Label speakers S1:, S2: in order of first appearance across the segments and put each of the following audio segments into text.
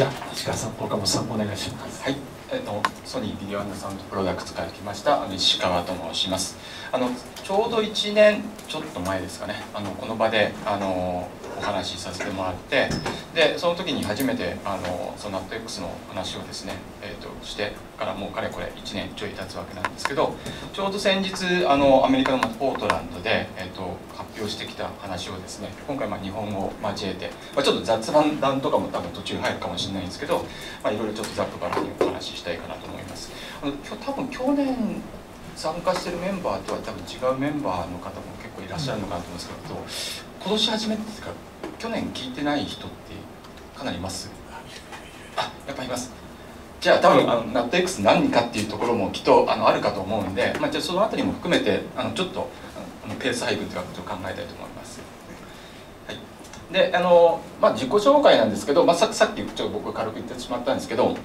S1: じゃあ石川さん岡本さんお願いします。
S2: はい。えっと、ソニービデオサウンドプロダクツから来ましたあの石川と申します。あのちょうど1年ちょっと前ですかね。あのこの場であのお話しさせてもらってでその時に初めてあのその NATX の話をですね、えーと、してからもうかれこれ1年ちょい経つわけなんですけどちょうど先日あのアメリカのポートランドで、えーと、発表してきた話をですね今回まあ日本語を交えて、まあ、ちょっと雑談とかも多分途中入るかもしれないんですけど、まあ、いろいろちょっとざっくばらにお話ししたいかなと思います。あの多分去年参加してるメンバーとは多分違うメンバーの方も結構いらっしゃるのかなと思うんですけど今年初めてですか？去年聞いてない人ってかなりいます？あやっぱいます。じゃあ多分あのナット X 何かっていうところもきっとあのあるかと思うんで、まあ、じゃあその辺りも含めてあのちょっとあのペース配分ということを考えたいと思います。はい、であの、まあ、自己紹介なんですけど、まあ、ささっきちょっと僕軽く言ってしまったんですけど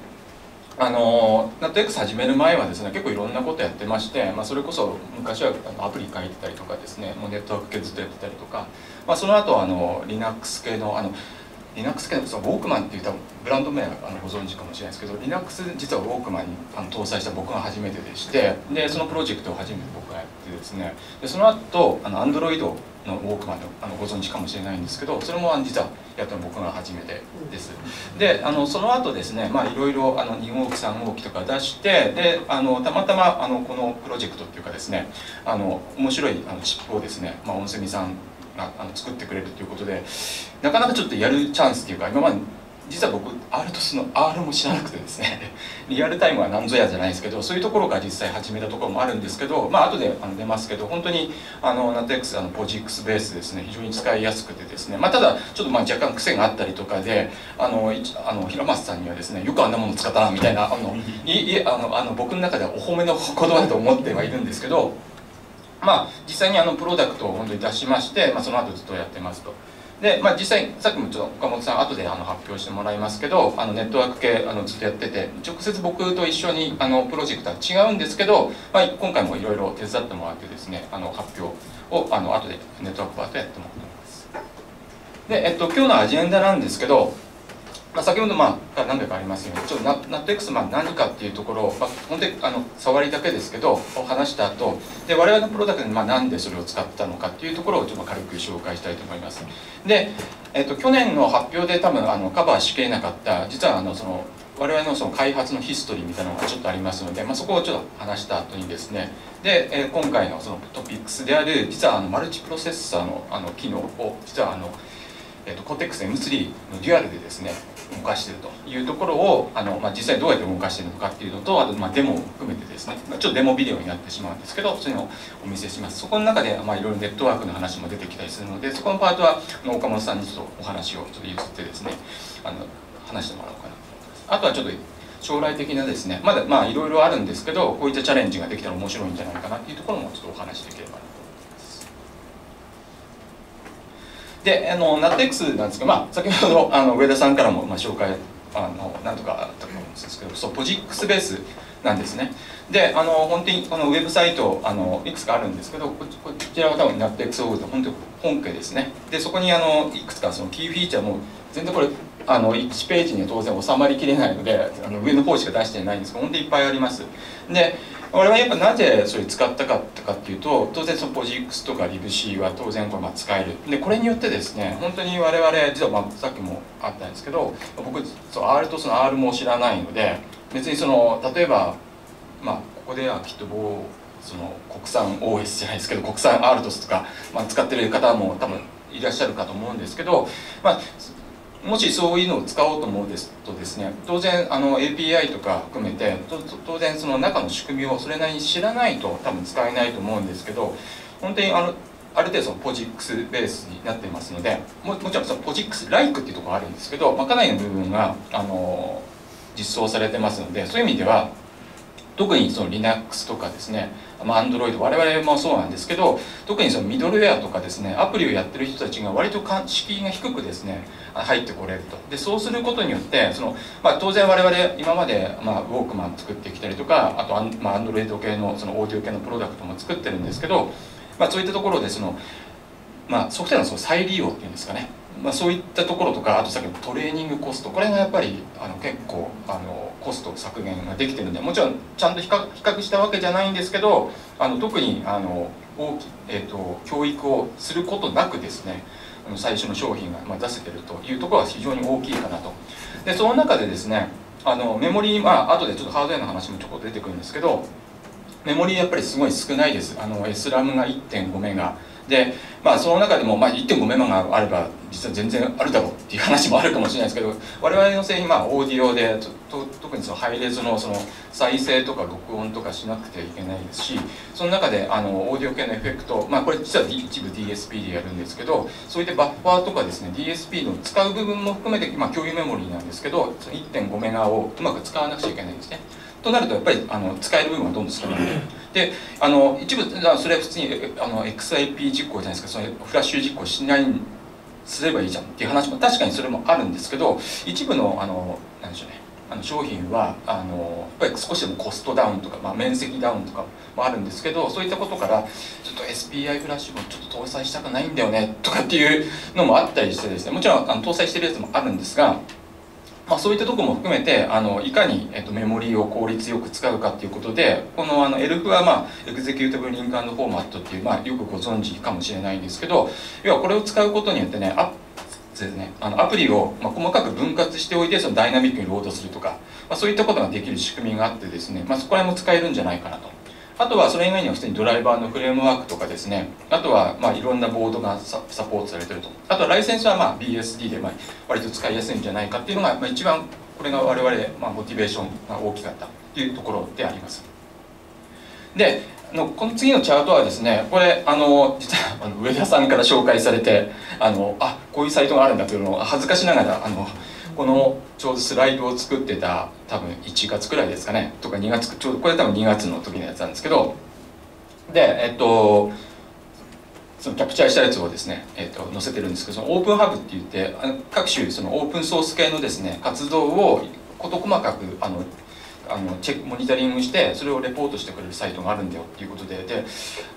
S2: あのナット X 始める前はですね結構いろんなことやってまして、まあ、それこそ昔はアプリ書いてたりとかですねもうネットワーク系ずっとやってたりとか、まあ、その後あの Linux 系のあの Linux 系のそのウォークマンっていうブランド名あのご存知かもしれないですけど Linux 実はウォークマンにあの搭載した僕が初めてでしてでそのプロジェクトを初めて僕がやってですねでその後あの Android のウォークマンあのご存知かもしれないんですけどそれも実はやったの僕が初めてです。であのその後ですねまあいろいろあの2号機3号機とか出してであのたまたまあのこのプロジェクトっていうかですねあの面白いあのチップをですね、まあ、音声さんあの作ってくれるということでなかなかちょっとやるチャンスっていうか今まで実は僕 R とスの R も知らなくてですね。リアルタイムは何ぞやじゃないですけどそういうところが実際始めたところもあるんですけどまあ後であの出ますけど本当にあの NATX あのポジックスベースですね非常に使いやすくてですね。まあただちょっとまあ若干癖があったりとかであのあの平松さんにはですねよくあんなもの使ったなみたいなあのいいあのあの僕の中ではお褒めの言葉だと思ってはいるんですけどまあ、実際にあのプロダクトを本当に出しまして、まあ、その後ずっとやってますと。で、まあ、実際さっきもちょっと岡本さん後であの発表してもらいますけどあのネットワーク系あのずっとやってて直接僕と一緒にあのプロジェクトは違うんですけど、まあ、今回もいろいろ手伝ってもらってですねあの発表をあの後でネットワークパートやってもらってます。で、えっと、今日のアジェンダなんですけどまあ、先ほど、まあ、何回かありますようにちょっとナット X、まあ、何かっていうところを、まあ、本当にあの触りだけですけど話した後で我々のプロダクトに、まあ、なんでそれを使ったのかっていうところをちょっと軽く紹介したいと思います。で、えっと、去年の発表で多分あのカバーしきれなかった実はあのその我々のその開発のヒストリーみたいなのがちょっとありますので、まあ、そこをちょっと話した後にですねで、えー、今回のそのトピックスである実はあのマルチプロセッサーのあの機能を実はあの、えーと、コテックス M3 のデュアルでですね動かしているというところをあの、まあ、実際どうやって動かしているのかっていうのとあと、まあ、デモを含めてですね、まあ、ちょっとデモビデオになってしまうんですけどそういうのをお見せします。そこの中で、まあ、いろいろネットワークの話も出てきたりするのでそこのパートは岡本さんにちょっとお話をちょっと譲ってですねあの話してもらおうかなと思います。あとはちょっと将来的なですねまだまあいろいろあるんですけどこういったチャレンジができたら面白いんじゃないかなっていうところもちょっとお話しできればなとであのナット X なんですけど、まあ、先ほどあの上田さんからもまあ紹介あのなんとかあったと思うんですけどそうポジックスベースなんですね。であの本当にこのウェブサイトあのいくつかあるんですけどこちらが多分ナット XO で本当に本家ですね。でそこにあのいくつかそのキーフィーチャーも全然これあの1ページには当然収まりきれないのであの上の方しか出してないんですけど本当にいっぱいあります。で俺はやっぱなぜそれ使ったかったかっていうと当然そのポジックスとかリブシーは当然これま使える。でこれによってですね本当に我々実はまあさっきもあったんですけど僕そう R とその R も知らないので別にその例えばまあここではきっとその国産 OS じゃないですけど国産 RTOS とか、まあ、使ってる方も多分いらっしゃるかと思うんですけど、まあ、もしそういうのを使おうと思うですとですね当然あの API とか含めて当然その中の仕組みをそれなりに知らないと多分使えないと思うんですけど本当にあのある程度そのポジックスベースになってますのでももちろんそのポジックスライクっていうところあるんですけど、まあ、かなりの部分があの実装されてますのでそういう意味では特にその Linux とかですね、まあ、Android 我々もそうなんですけど特にそのミドルウェアとかですねアプリをやってる人たちが割と敷居が低くですね入ってこれると。でそうすることによってその、まあ、当然我々今まで、まあ、ウォークマン作ってきたりとかあとアン、まあ、Android 系のそのオーディオ系のプロダクトも作ってるんですけど、まあ、そういったところでその、まあ、ソフトウェアのその再利用っていうんですかね。まあ、そういったところとかあとさっきのトレーニングコスト。これがやっぱりあの結構あのコスト削減ができてるんでもちろんちゃんと比較比較したわけじゃないんですけどあの特にあの大き、えーと、教育をすることなくですね最初の商品が出せてるというところは非常に大きいかなと。でその中でですねあのメモリーまあ後でちょっとハードウェアの話もちょっと出てくるんですけどメモリーやっぱりすごい少ないですあの SRAM が1.5メガでまあその中でも、まあ、1.5メガがあれば実は全然あるだろうっていう話もあるかもしれないですけど我々の製品まあオーディオでと特にそのハイレゾのその再生とか録音とかしなくてはいけないですしその中であのオーディオ系のエフェクトまあこれ実は一部 DSP でやるんですけどそういったバッファーとかですね DSP の使う部分も含めて、まあ、共有メモリーなんですけど1.5メガをうまく使わなくちゃいけないんですね。となるとやっぱりあの使える部分はどんどん少ないであの一部それは普通にあの XIP 実行じゃないですか。そのフラッシュ実行しないすればいいじゃんっていう話も確かにそれもあるんですけど一部のあのなんでしょうね。あの商品はあのやっぱり少しでもコストダウンとか、まあ、面積ダウンとかもあるんですけどそういったことからちょっと SPI フラッシュもちょっと搭載したくないんだよねとかっていうのもあったりしてですね。もちろんあの搭載してるやつもあるんですがまあ、そういったとこも含めてあのいかに、えっと、メモリーを効率よく使うかということでこのあの ELF は、まあ、 Executable Link Format っていう、まあ、よくご存知かもしれないんですけど要はこれを使うことによってねアですね、あのアプリを、ま、細かく分割しておいてそのダイナミックにロードするとか、まあ、そういったことができる仕組みがあってですね、まあ、そこら辺も使えるんじゃないかなと。あとはそれ以外には普通にドライバーのフレームワークとかですね。あとはまあいろんなボードがサポートされてると。あとはライセンスはまあ BSD でまあ割と使いやすいんじゃないかっていうのがまあ一番これが我々まあモチベーションが大きかったというところであります。でのこの次のチャートはですねこれあの実はあの上田さんから紹介されてあのあこういうサイトがあるんだというのを恥ずかしながらあのこのちょうどスライドを作ってた多分1月くらいですかね。とか2月ちょうどこれ多分2月の時のやつなんですけど。でえっとそのキャプチャーしたやつをですね、えっと、載せてるんですけどそのオープンハブって言って各種そのオープンソース系のですね活動を事細かくあのあのチェックモニタリングしてそれをレポートしてくれるサイトがあるんだよっていうことでで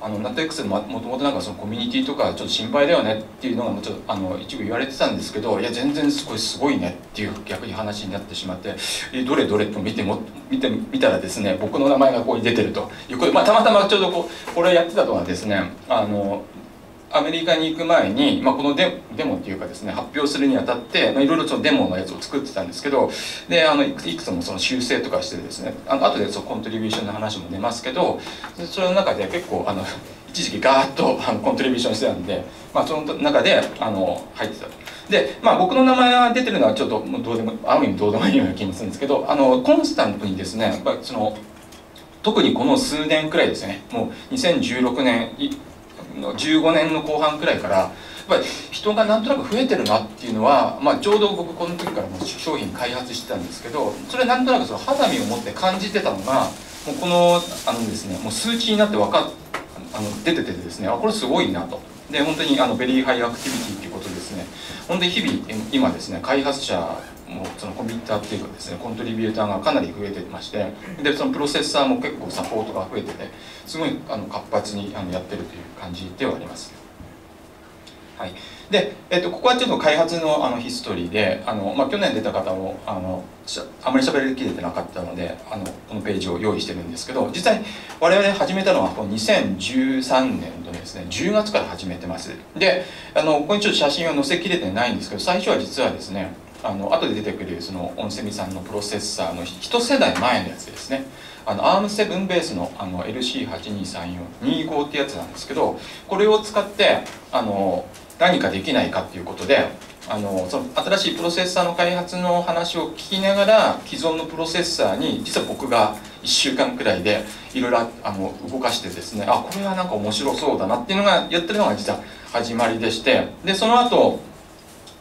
S2: あのナット X ももともとなんかそのコミュニティとかちょっと心配だよねっていうのがもちろんあの一部言われてたんですけどいや全然すごいすごいねっていう逆に話になってしまってえどれどれと見ても見てみたらですね僕の名前がここに出てるということで、まあ、たまたまちょうどこうこれやってたのはですねあのアメリカに行く前に、まあ、このデデモっていうかですね発表するにあたって、いろいろデモのやつを作ってたんですけどであのいくつもその修正とかしてですねあの後でそのコントリビューションの話も出ますけどそれの中で結構あの一時期ガーッとあのコントリビューションしてたんで、まあ、その中であの入ってたと。で、まあ、僕の名前が出てるのはちょっともうどうでもある意味どうでもいいような気もするんですけどあのコンスタントにですねやっぱりその特にこの数年くらいですねもう2016年の15年の後半くらいからやっぱり人がなんとなく増えてるなっていうのは、まあ、ちょうど僕この時からも商品開発してたんですけどそれなんとなくその肌身を持って感じてたのがもうこのあのですねもう数値になって分かあの出ててですねあこれすごいなと。で本当にあの very high activity っていうことですね。本当に日々今ですね開発者もそのコミッターっていうかですねコントリビューターがかなり増えてましてでそのプロセッサーも結構サポートが増えててすごいあの活発にあのやってるという感じではあります。はい、で、えっと、ここはちょっと開発のあのヒストリーであの、まあ、去年出た方もあのあまり喋りきれてなかったのであのこのページを用意してるんですけど実際我々始めたのはこの2013年のですね10月から始めてますであのここにちょっと写真を載せきれてないんですけど最初は実はですねあの後で出てくるそのオンセミさんのプロセッサーの一世代前のやつですね。あの ARM7 ベースのあの LC823425 ってやつなんですけどこれを使ってあの何かできないかっていうことであのその新しいプロセッサーの開発の話を聞きながら既存のプロセッサーに実は僕が1週間くらいでいろいろあの動かしてですねあこれはなんか面白そうだなっていうのがやってるのが実は始まりでしてでその後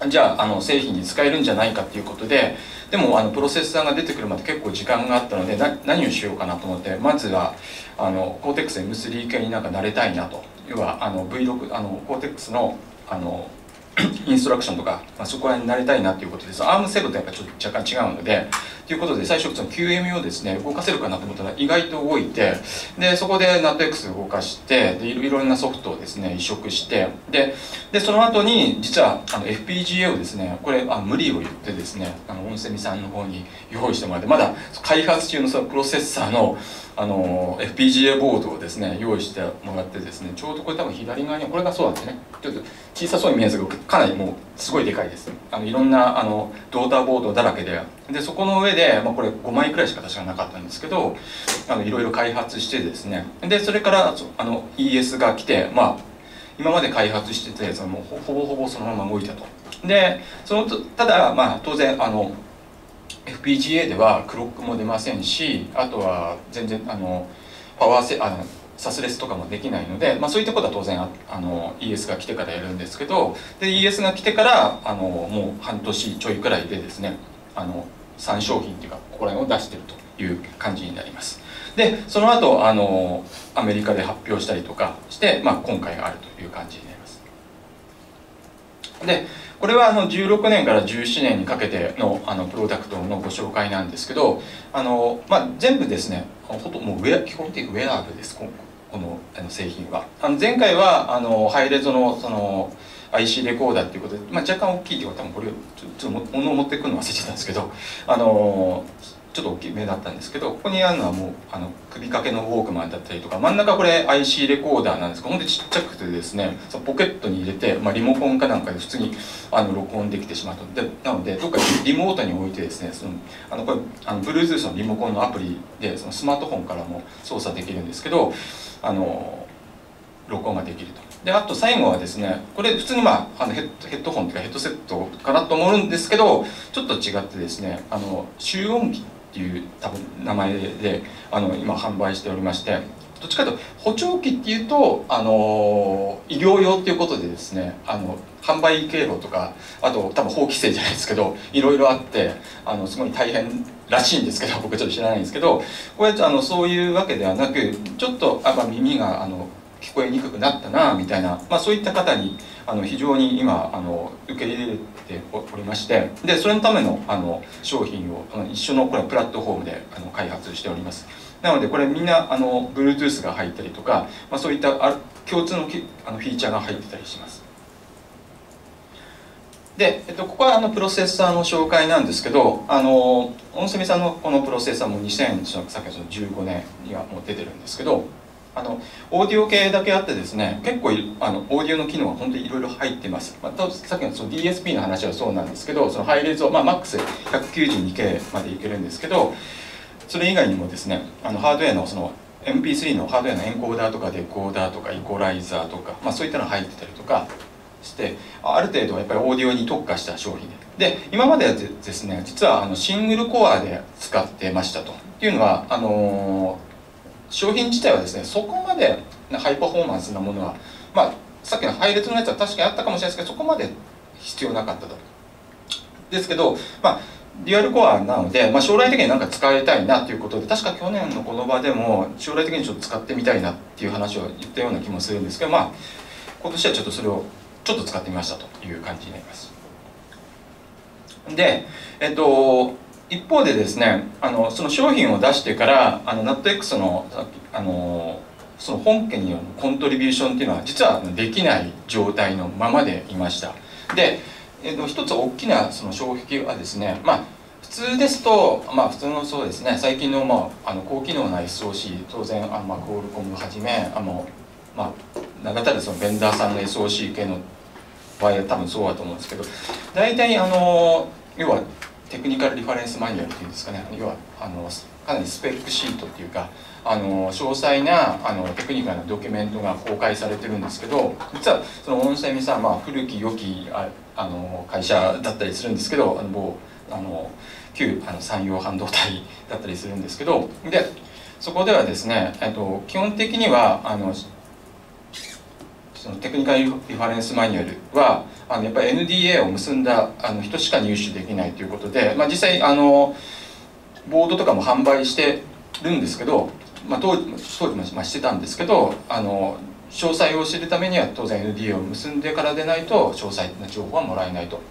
S2: じゃああの製品に使えるんじゃないかっていうことででもあのプロセッサーが出てくるまで結構時間があったので何をしようかなと思ってまずはあの Cortex-M3 系になんか慣れたいなと。要はあの V6 あの Cortex のあの インストラクションとか、まあ、そこら辺になりたいなということです ARM7 とやっぱちょっと若干違うのでということで最初その QM をですね動かせるかなと思ったら意外と動いてでそこで NATX 動かしてでいろんなソフトをですね移植してででその後に実はあの FPGA をですねこれあ無理を言ってですねあのオンセミさんの方に用意してもらってまだ開発中のそのプロセッサーのあの FPGA ボードをですね用意してもらってですねちょうどこれ多分左側にこれがそうなんですねちょっと小さそうに見えますけどかなりもうすごいでかいです。あのいろんなあのドーターボードだらけででそこの上で、まあ、これ5枚くらいしか確かなかったんですけどあのいろいろ開発してですね。でそれからあの ES が来てまあ今まで開発してたやつはもうほぼほぼそのまま動いたと。でそのただまあ当然あの FPGA ではクロックも出ませんしあとは全然あのパワーセあのサスレスとかもできないので、まあ、そういったことは当然あの ES が来てからやるんですけどで ES が来てからあのもう半年ちょいくらいでですねあの3商品っていうかここら辺を出してるという感じになります。でその後あのアメリカで発表したりとかして、まあ、今回があるという感じになります。でこれはあの16年から17年にかけてのあのプロダクトのご紹介なんですけどあの、まあ、全部ですねほともうウェア基本的にウェアーブです。このあの製品は。あの前回はあのハイレゾのその IC レコーダーっていうことで、まあ、若干大きいっていうことは多分これちょっと物を持ってくるの忘れちゃったんですけどあのちょっと大きめだったんですけどここにあるのはもうあの首掛けのウォークマンだったりとか真ん中これ IC レコーダーなんですけどほんとちっちゃくてですねそのポケットに入れて、まあ、リモコンかなんかで普通にあの録音できてしまうとでなのでどっかリモートに置いてですねそのあのこれあの Bluetooth のリモコンのアプリでそのスマートフォンからも操作できるんですけどあの録音ができると。であと最後はですねこれ普通にまああのヘッドホンというかヘッドセットかなと思うんですけどちょっと違ってですねあの集音機っていう多分名前であの今販売しておりましてどっちかというと補聴器っていうとあの医療用っていうことでですねあの販売経路とかあと多分法規制じゃないですけどいろいろあってあのすごい大変らしいんですけど僕ちょっと知らないんですけどこれあのそういうわけではなくちょっとあ、まあ、耳があの聞こえにくくなったなみたいな、まあ、そういった方にあの非常に今あの受け入れておりましてでそれのためのあの商品をあの一緒のこれプラットフォームであの開発しております。なのでこれみんなあの Bluetooth が入ったりとか、まあ、そういった共通のきあのフィーチャーが入ってたりします。で、えっと、ここはあのプロセッサーの紹介なんですけどあのオンセミさんのこのプロセッサーも2000さっきの15年にはもう出てるんですけどあのオーディオ系だけあってですね結構あのオーディオの機能が本当にいろいろ入ってます、まあ、さっきのその DSP の話はそうなんですけどそのハイレゾ、まあ、マックス 192K までいけるんですけどそれ以外にもですねあのハードウェアのその MP3 のハードウェアのエンコーダーとかデコーダーとかイコライザーとか、まあ、そういったの入ってたりとかしてある程度やっぱりオーディオに特化した商品。でで今まではですね実はあのシングルコアで使ってましたと。っていうのはあの商品自体はですねそこまでハイパフォーマンスなものはまあさっきの配列のやつは確かにあったかもしれないですけどそこまで必要なかったと。ですけどまあデュアルコアなので、まあ、将来的になんか使いたいなということで確か去年のこの場でも将来的にちょっと使ってみたいなっていう話を言ったような気もするんですけどまあ今年はちょっとそれをちょっと使ってみましたという感じになります。でえっと一方でですねあのその商品を出してからあの NuttX のあのその本家によるコントリビューションっていうのは実はできない状態のままでいました。で、えっと、一つ大きなその障壁はですねまあ普通ですと、まあ、普通のそうですね最近の,、まあ、あの高機能な SOC 当然あの、まあ、クアルコムをはじめあの、まあ、名だたるそのベンダーさんの SOC 系の場合は多分そうだと思うんですけど大体あの要はテクニカルリファレンスマニュアルっていうんですかね。要はあのかなりスペックシートっていうかあの詳細なあのテクニカルなドキュメントが公開されてるんですけど実はその音声ミさん、まあ、古き良きああの会社だったりするんですけどあの某あの旧あの産業半導体だったりするんですけどでそこではですね、えっと、基本的にはあのそのテクニカルリファレンスマニュアルはあのやっぱり NDA を結んだあの人しか入手できないということで、まあ、実際あのボードとかも販売してるんですけど、まあ、当時当時もしてたんですけどあの詳細を知るためには当然 NDA を結んでからでないと詳細な情報はもらえないと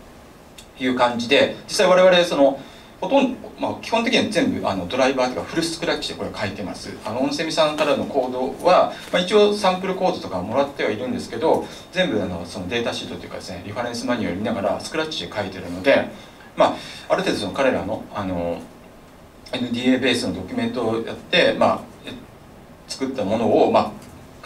S2: いう感じで実際我々そのほとんど、まあ、基本的には全部あのドライバーというかフルスクラッチでこれ書いてます。あのオンセミさんからのコードは、まあ、一応サンプルコードとかもらってはいるんですけど全部あのそのデータシートというかですねリファレンスマニュアル見ながらスクラッチで書いてるので、まあ、ある程度その彼らのあの NDA ベースのドキュメントをやって、まあ、作ったものを、まあ、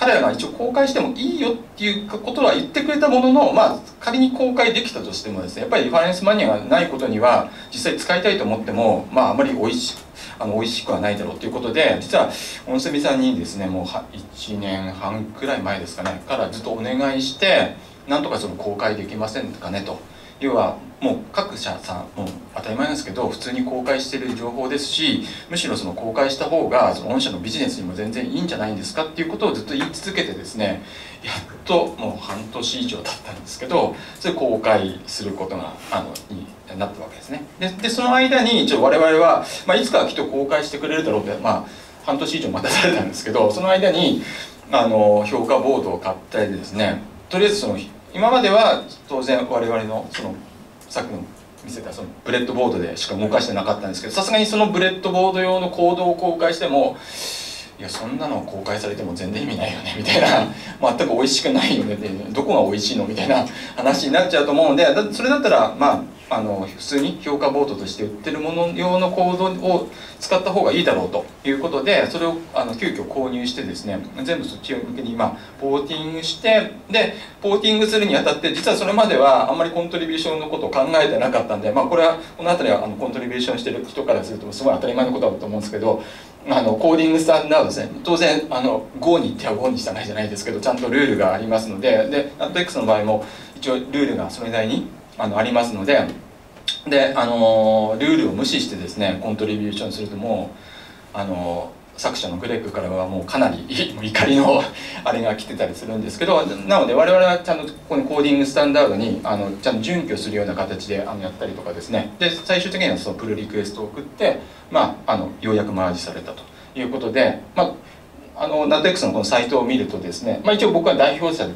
S2: 彼らが一応公開してもいいよっていうことは言ってくれたものの、まあ、仮に公開できたとしてもですねやっぱりリファレンスマニアがないことには実際使いたいと思っても、まあ、あまりおいしあの美味しくはないだろうということで実はオンセミさんにですねもう1年半くらい前ですかねからずっとお願いしてなんとかその公開できませんかねと。要はもう各社さんも当たり前なんですけど普通に公開してる情報ですしむしろその公開した方がその御社のビジネスにも全然いいんじゃないんですかっていうことをずっと言い続けてですねやっともう半年以上経ったんですけどそれ公開することがあのになったわけですね。ででその間に一応我々は、まあ、いつかはきっと公開してくれるだろうってまあ半年以上待たされたんですけどその間にあの評価ボードを買ったりですねとりあえずその今までは当然我々のそのさっきの見せたそのブレッドボードでしか動かしてなかったんですけどさすがにそのブレッドボード用のコードを公開してもいやそんなの公開されても全然意味ないよねみたいな 全く美味しくないよねどこが美味しいのみたいな話になっちゃうと思うのでそれだったらまああの普通に評価ボードとして売ってるもの用のコードを使った方がいいだろうということでそれをあの急遽購入してですね全部そっち向けに今ポーティングしてでポーティングするにあたって実はそれまではあんまりコントリビューションのことを考えてなかったんで、まあ、これはこの辺りはあのコントリビューションしてる人からするとすごい当たり前のことだと思うんですけどあのコーディングスタンダードですね。当然あの Go に行っては Go にしたないじゃないですけどちゃんとルールがありますのでで NATX の場合も一応ルールがそれなりにあのありますのでであのルールを無視してですねコントリビューションするともうあの作者のグレッグからはもうかなり 怒りの あれが来てたりするんですけどなので我々はちゃんとここにコーディングスタンダードにあのちゃんと準拠するような形であのやったりとかですね。で最終的にはそのプルリクエストを送って、まあ、あのようやくマージされたということで、まあ、あのナット X のこのサイトを見るとですね、まあ、一応僕は代表者で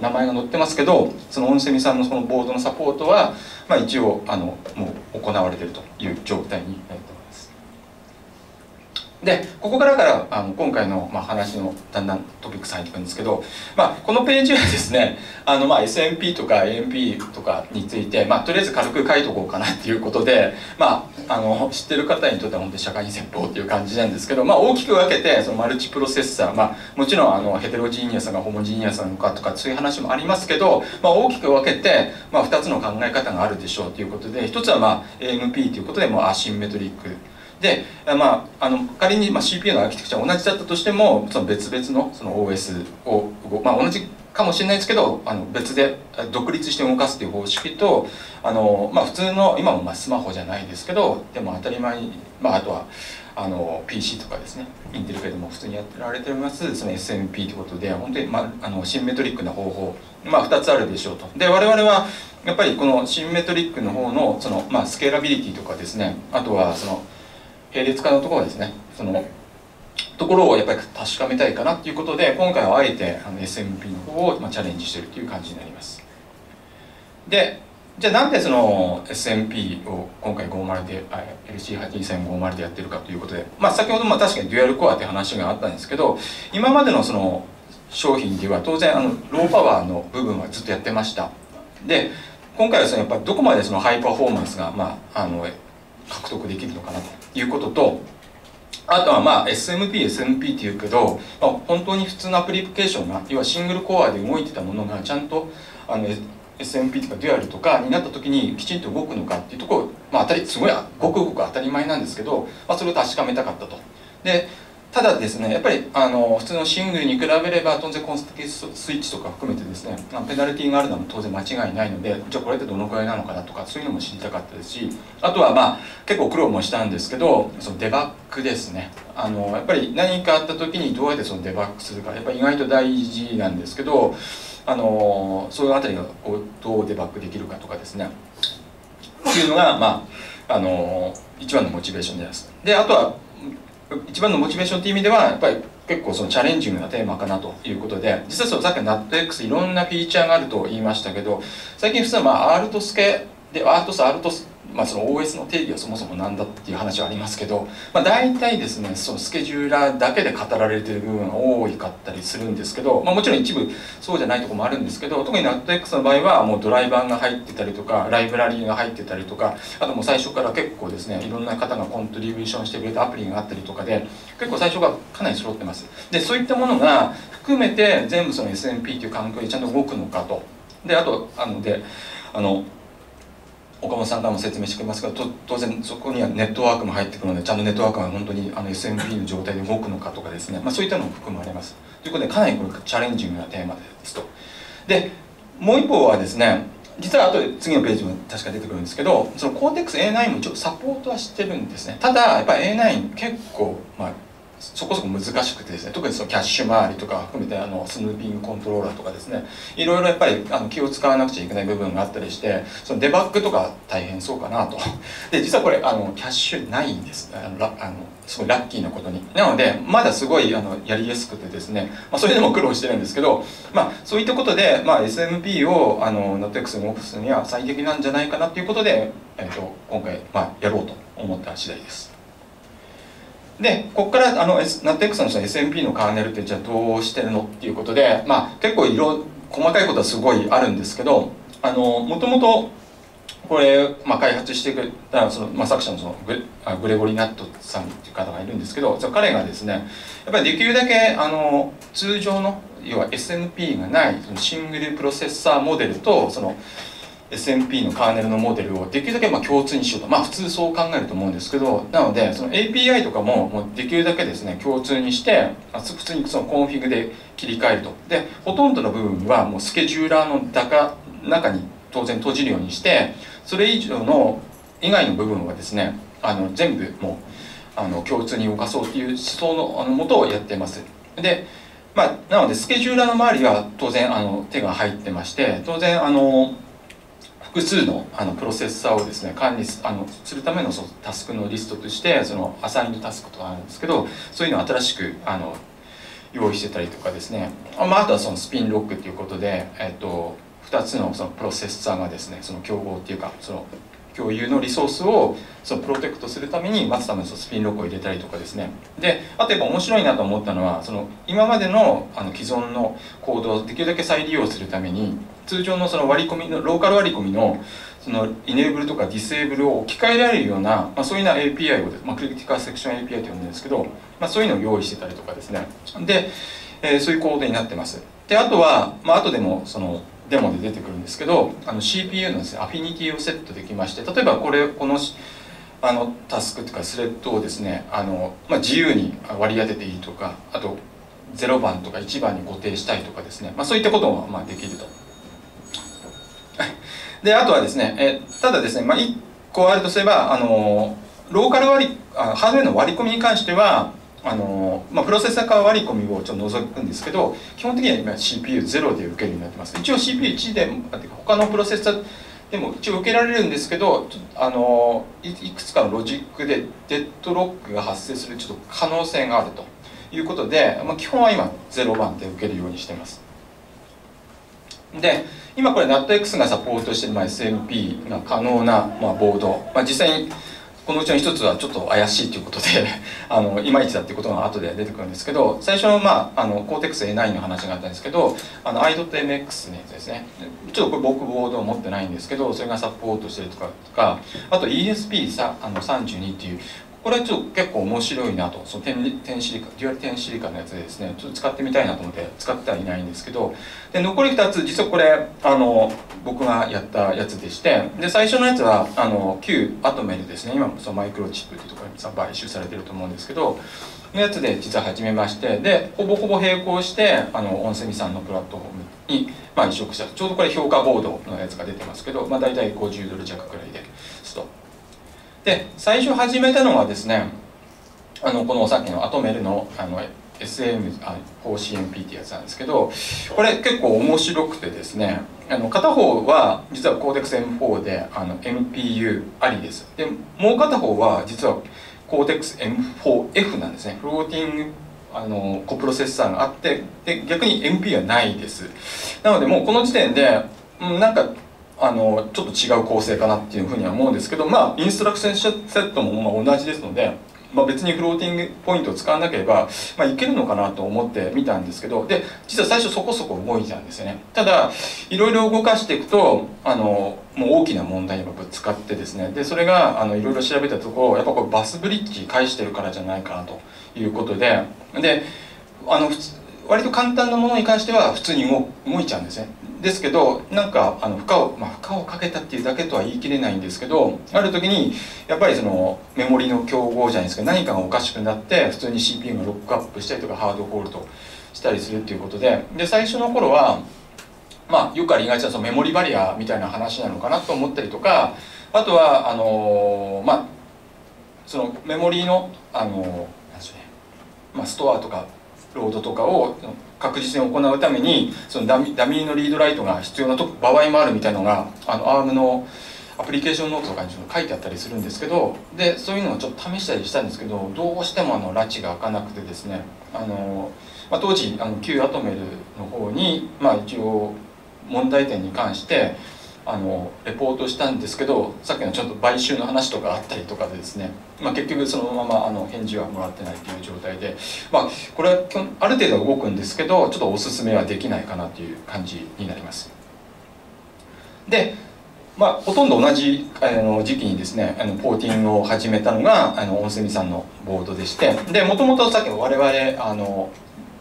S2: 名前が載ってますけどそのオンセミさんのそのボードのサポートは、まあ、一応あのもう行われているという状態になってます。でここからからあの今回の、まあ、話のだんだんトピックス入ってくるんですけど、まあ、このページはですねあの、まあ、SMP とか AMP とかについて、まあ、とりあえず軽く書いとこうかなっていうことで、まあ、あの知ってる方にとっては本当に社会に説法っていう感じなんですけど、まあ、大きく分けてそのマルチプロセッサー、まあ、もちろんあのヘテロジーニアさんがホモジーニアさんかとかそういう話もありますけど、まあ、大きく分けて、まあ、2つの考え方があるでしょうということで1つは、まあ、AMP ということでもうアシンメトリックで、まあ、あの仮に、まあ、CPU のアーキテクチャ同じだったとしてもその別々のその OS を、まあ、同じかもしれないですけどあの別で独立して動かすっていう方式とあの、まあ、普通の今もまあスマホじゃないですけどでも当たり前に、まあ、あとはあの PC とかですね。インテル系でも普通にやってられてます。その SMP ということで本当に、まあ、あのシンメトリックな方法、まあ、2つあるでしょうと。で我々はやっぱりこのシンメトリックの方のその、まあ、スケーラビリティとかですね。あとはその並列化のところですねそのところをやっぱり確かめたいかなっていうことで今回はあえてあの SMP の方を今チャレンジしてるっていう感じになります。でじゃあなんでその SMP を今回50で LC8250 でやってるかということで、まあ、先ほどまあ確かにデュアルコアって話があったんですけど今までのその商品では当然あのローパワーの部分はずっとやってました。で今回はそのやっぱどこまでそのハイパフォーマンスが、まあ、あの獲得できるのかなと。いうこととあとはまあ SMP、SMP っていうけど、まあ、本当に普通のアプリケーションが要はシングルコアで動いてたものがちゃんとあの SMP とかデュアルとかになった時にきちんと動くのかっていうところ、まあ、当たりすごいごくごく当たり前なんですけど、まあ、それを確かめたかったと。でただですねやっぱりあの普通のシングルに比べれば当然コンスタティスイッチとか含めてですねペナルティーがあるのも当然間違いないのでじゃあこれってどのくらいなのかなとかそういうのも知りたかったですしあとはまあ結構苦労もしたんですけどそのデバッグですねあのやっぱり何かあった時にどうやってそのデバッグするかやっぱり意外と大事なんですけどあのそういうあたりがこうどうデバッグできるかとかですねっていうのがまああの一番のモチベーションです。であとは一番のモチベーションという意味ではやっぱり結構そのチャレンジングなテーマかなということで実はそのさっきの NATX いろんなフィーチャーがあると言いましたけど最近普通はまあアールトスケでアートスアートスまあ、その OS の定義はそもそも何だっていう話はありますけど、まあ、大体ですねそのスケジューラーだけで語られてる部分が多かったりするんですけど、まあ、もちろん一部そうじゃないとこもあるんですけど特に NATX の場合はもうドライバーが入ってたりとかライブラリーが入ってたりとかあともう最初から結構ですねいろんな方がコントリビューションしてくれたアプリがあったりとかで結構最初がかなり揃ってます。でそういったものが含めて全部その SMP という環境でちゃんと動くのかと。であとあのであの岡本さんからも説明してくれますが当然そこにはネットワークも入ってくるのでちゃんとネットワークが本当にあの SMP の状態で動くのかとかですね、まあ、そういったのも含まれます。ということでかなりこれチャレンジングなテーマですと。でもう一方はですね実は後で次のページも確か出てくるんですけどその Cortex-A9 もちょっとサポートはしてるんですね。ただやっぱ A9 結構まあそこそこ難しくてですね特にそのキャッシュ周りとか含めてあのスヌーピングコントローラーとかですねいろいろやっぱりあの気を使わなくちゃいけない部分があったりしてそのデバッグとか大変そうかなと。で実はこれあのキャッシュないんです。あのあのすごいラッキーなことに。なのでまだすごいあのやりやすくてですね、まあ、それでも苦労してるんですけど、まあ、そういったことで、まあ、SMP をあの NotX のオフィスには最適なんじゃないかなということで、えー、と今回、まあ、やろうと思った次第です。でここからあの NATX の人は SMP のカーネルってじゃあどうしてるのっていうことで、まあ、結構色細かいことはすごいあるんですけどもともとこれ、まあ、開発してくれたその、まあ、作者のそのグ、グレゴリー・ナットさんっていう方がいるんですけどそ彼がですねやっぱりできるだけあの通常の要は SMP がないそのシングルプロセッサーモデルとその SMP のカーネルのモデルをできるだけまあ共通にしようと。まあ普通そう考えると思うんですけどなのでその API とかももうできるだけですね共通にして普通にそのコンフィグで切り替えると。でほとんどの部分はもうスケジューラーの中に当然閉じるようにしてそれ以上の以外の部分はですねあの全部もうあの共通に動かそうっていう思想のあのもとをやってます。でまあなのでスケジューラーの周りは当然あの手が入ってまして当然あの複数のあのプロセッサーをですね管理あのするためのそのタスクのリストとしてそのアサインドタスクとかあるんですけどそういうのを新しくあの用意してたりとかですね。あ,、まあ、あとはそのスピンロックっていうことで、えっと、2つのそのプロセッサーがですねその競合っていうかその共有のリソースをそのプロテクトするために待つためのスピンロックを入れたりとかですね。であとやっぱ面白いなと思ったのはその今までのあの既存のコードをできるだけ再利用するために通常のその割り込みのローカル割り込みのそのイネーブルとかディセーブルを置き換えられるような、まあ、そういうような API を、まあ、クリティカルセクション API と呼んでるんですけど、まあ、そういうのを用意してたりとかですね。で、えー、そういうコードになってます。であとは、まあ後でもそのデモで出てくるんですけどあの CPU のですねアフィニティをセットできまして例えばこれこのあのタスクというかスレッドをですねあの、まあ、自由に割り当てていいとかあと0番とか1番に固定したいとかですね、まあ、そういったこともまあできると。であとはですねえただですね、まあ、1個あるとすればあのローカル割りあハードウェアの割り込みに関してはあのまあ、プロセッサー側割り込みをちょっと除くんですけど基本的には今 CPU0 で受けるようになってます。一応 CPU1 で他のプロセッサーでも一応受けられるんですけどあのいくつかのロジックでデッドロックが発生するちょっと可能性があるということで、まあ、基本は今0番で受けるようにしてます。で今これ NATX がサポートしている SMP が可能な、まあ、ボード、まあ、実際にこのうちの一つはちょっと怪しいということで あのいまいちだっていうことが後で出てくるんですけど最初の,、まあ、あの Cortex-A9 の話があったんですけどあの i.mx のやつですね。ちょっとこれ僕ボードを持ってないんですけどそれがサポートしてるとかとかあと ESP32 っていうこれちょっと結構面白いなと。その点点シリカデュアル点シリカのやつでですねちょっと使ってみたいなと思って使ってはいないんですけど。で残り2つ実はこれあの僕がやったやつでしてで最初のやつはあの旧アトメルですね。今もそのマイクロチップっていうところに買収されてると思うんですけどのやつで実は始めましてでほぼほぼ並行してあのオンセミさんのプラットフォームに、まあ、移植したちょうどこれ評価ボードのやつが出てますけど、まあ、大体50ドル弱くらいですと。で最初始めたのはですねあのこのさっきのアトメルのあの SM4CMP ってやつなんですけどこれ結構面白くてですねあの片方は実は CODEX-M4 であの MPU ありです。でもう片方は実は CODEX-M4F なんですね。フローティングあのコプロセッサーがあってで逆に MP はないです。なのでもうこの時点で、なんかあのちょっと違う構成かなっていうふうには思うんですけどまあインストラクションセットもまあ同じですのでまあ、別にフローティングポイントを使わなければ、まあ、いけるのかなと思って見たんですけどで実は最初そこそこ動いたんですよね。ただいろいろ動かしていくとあのもう大きな問題にぶつかってですね。でそれがあのいろいろ調べたところやっぱこれバスブリッジ返してるからじゃないかなということで。であの割と簡単なものに関しては普通に動いちゃうんですね。ですけどなんかあの負荷を、まあ、負荷をかけたっていうだけとは言い切れないんですけどある時にやっぱりそのメモリの競合じゃないですか。何かがおかしくなって普通に CPU がロックアップしたりとかハードホールドしたりするっていうことで。で最初の頃はまあよくありがちなそのメモリバリアみたいな話なのかなと思ったりとかあとはあのまあそのメモリのあのなんでしょうね、まあ、ストアとかロードとかを確実に行うためにそのダミダミーのリードライトが必要なと場合もあるみたいなのがあの ARM のアプリケーションノートとかに書いてあったりするんですけどでそういうのをちょっと試したりしたんですけどどうしてもあの拉致が開かなくてですねあの、まあ、当時あの旧アトメルの方に、まあ、一応問題点に関してあのレポートしたんですけどさっきのちょっと買収の話とかあったりとかでですね、まあ、結局そのままあの返事はもらってないという状態で、まあ、これはある程度動くんですけどちょっとおすすめはできないかなという感じになります。でまあ、ほとんど同じあの時期にですねあのポーティングを始めたのがあのオンセミさんのボードでして。でもともとさっき我々あの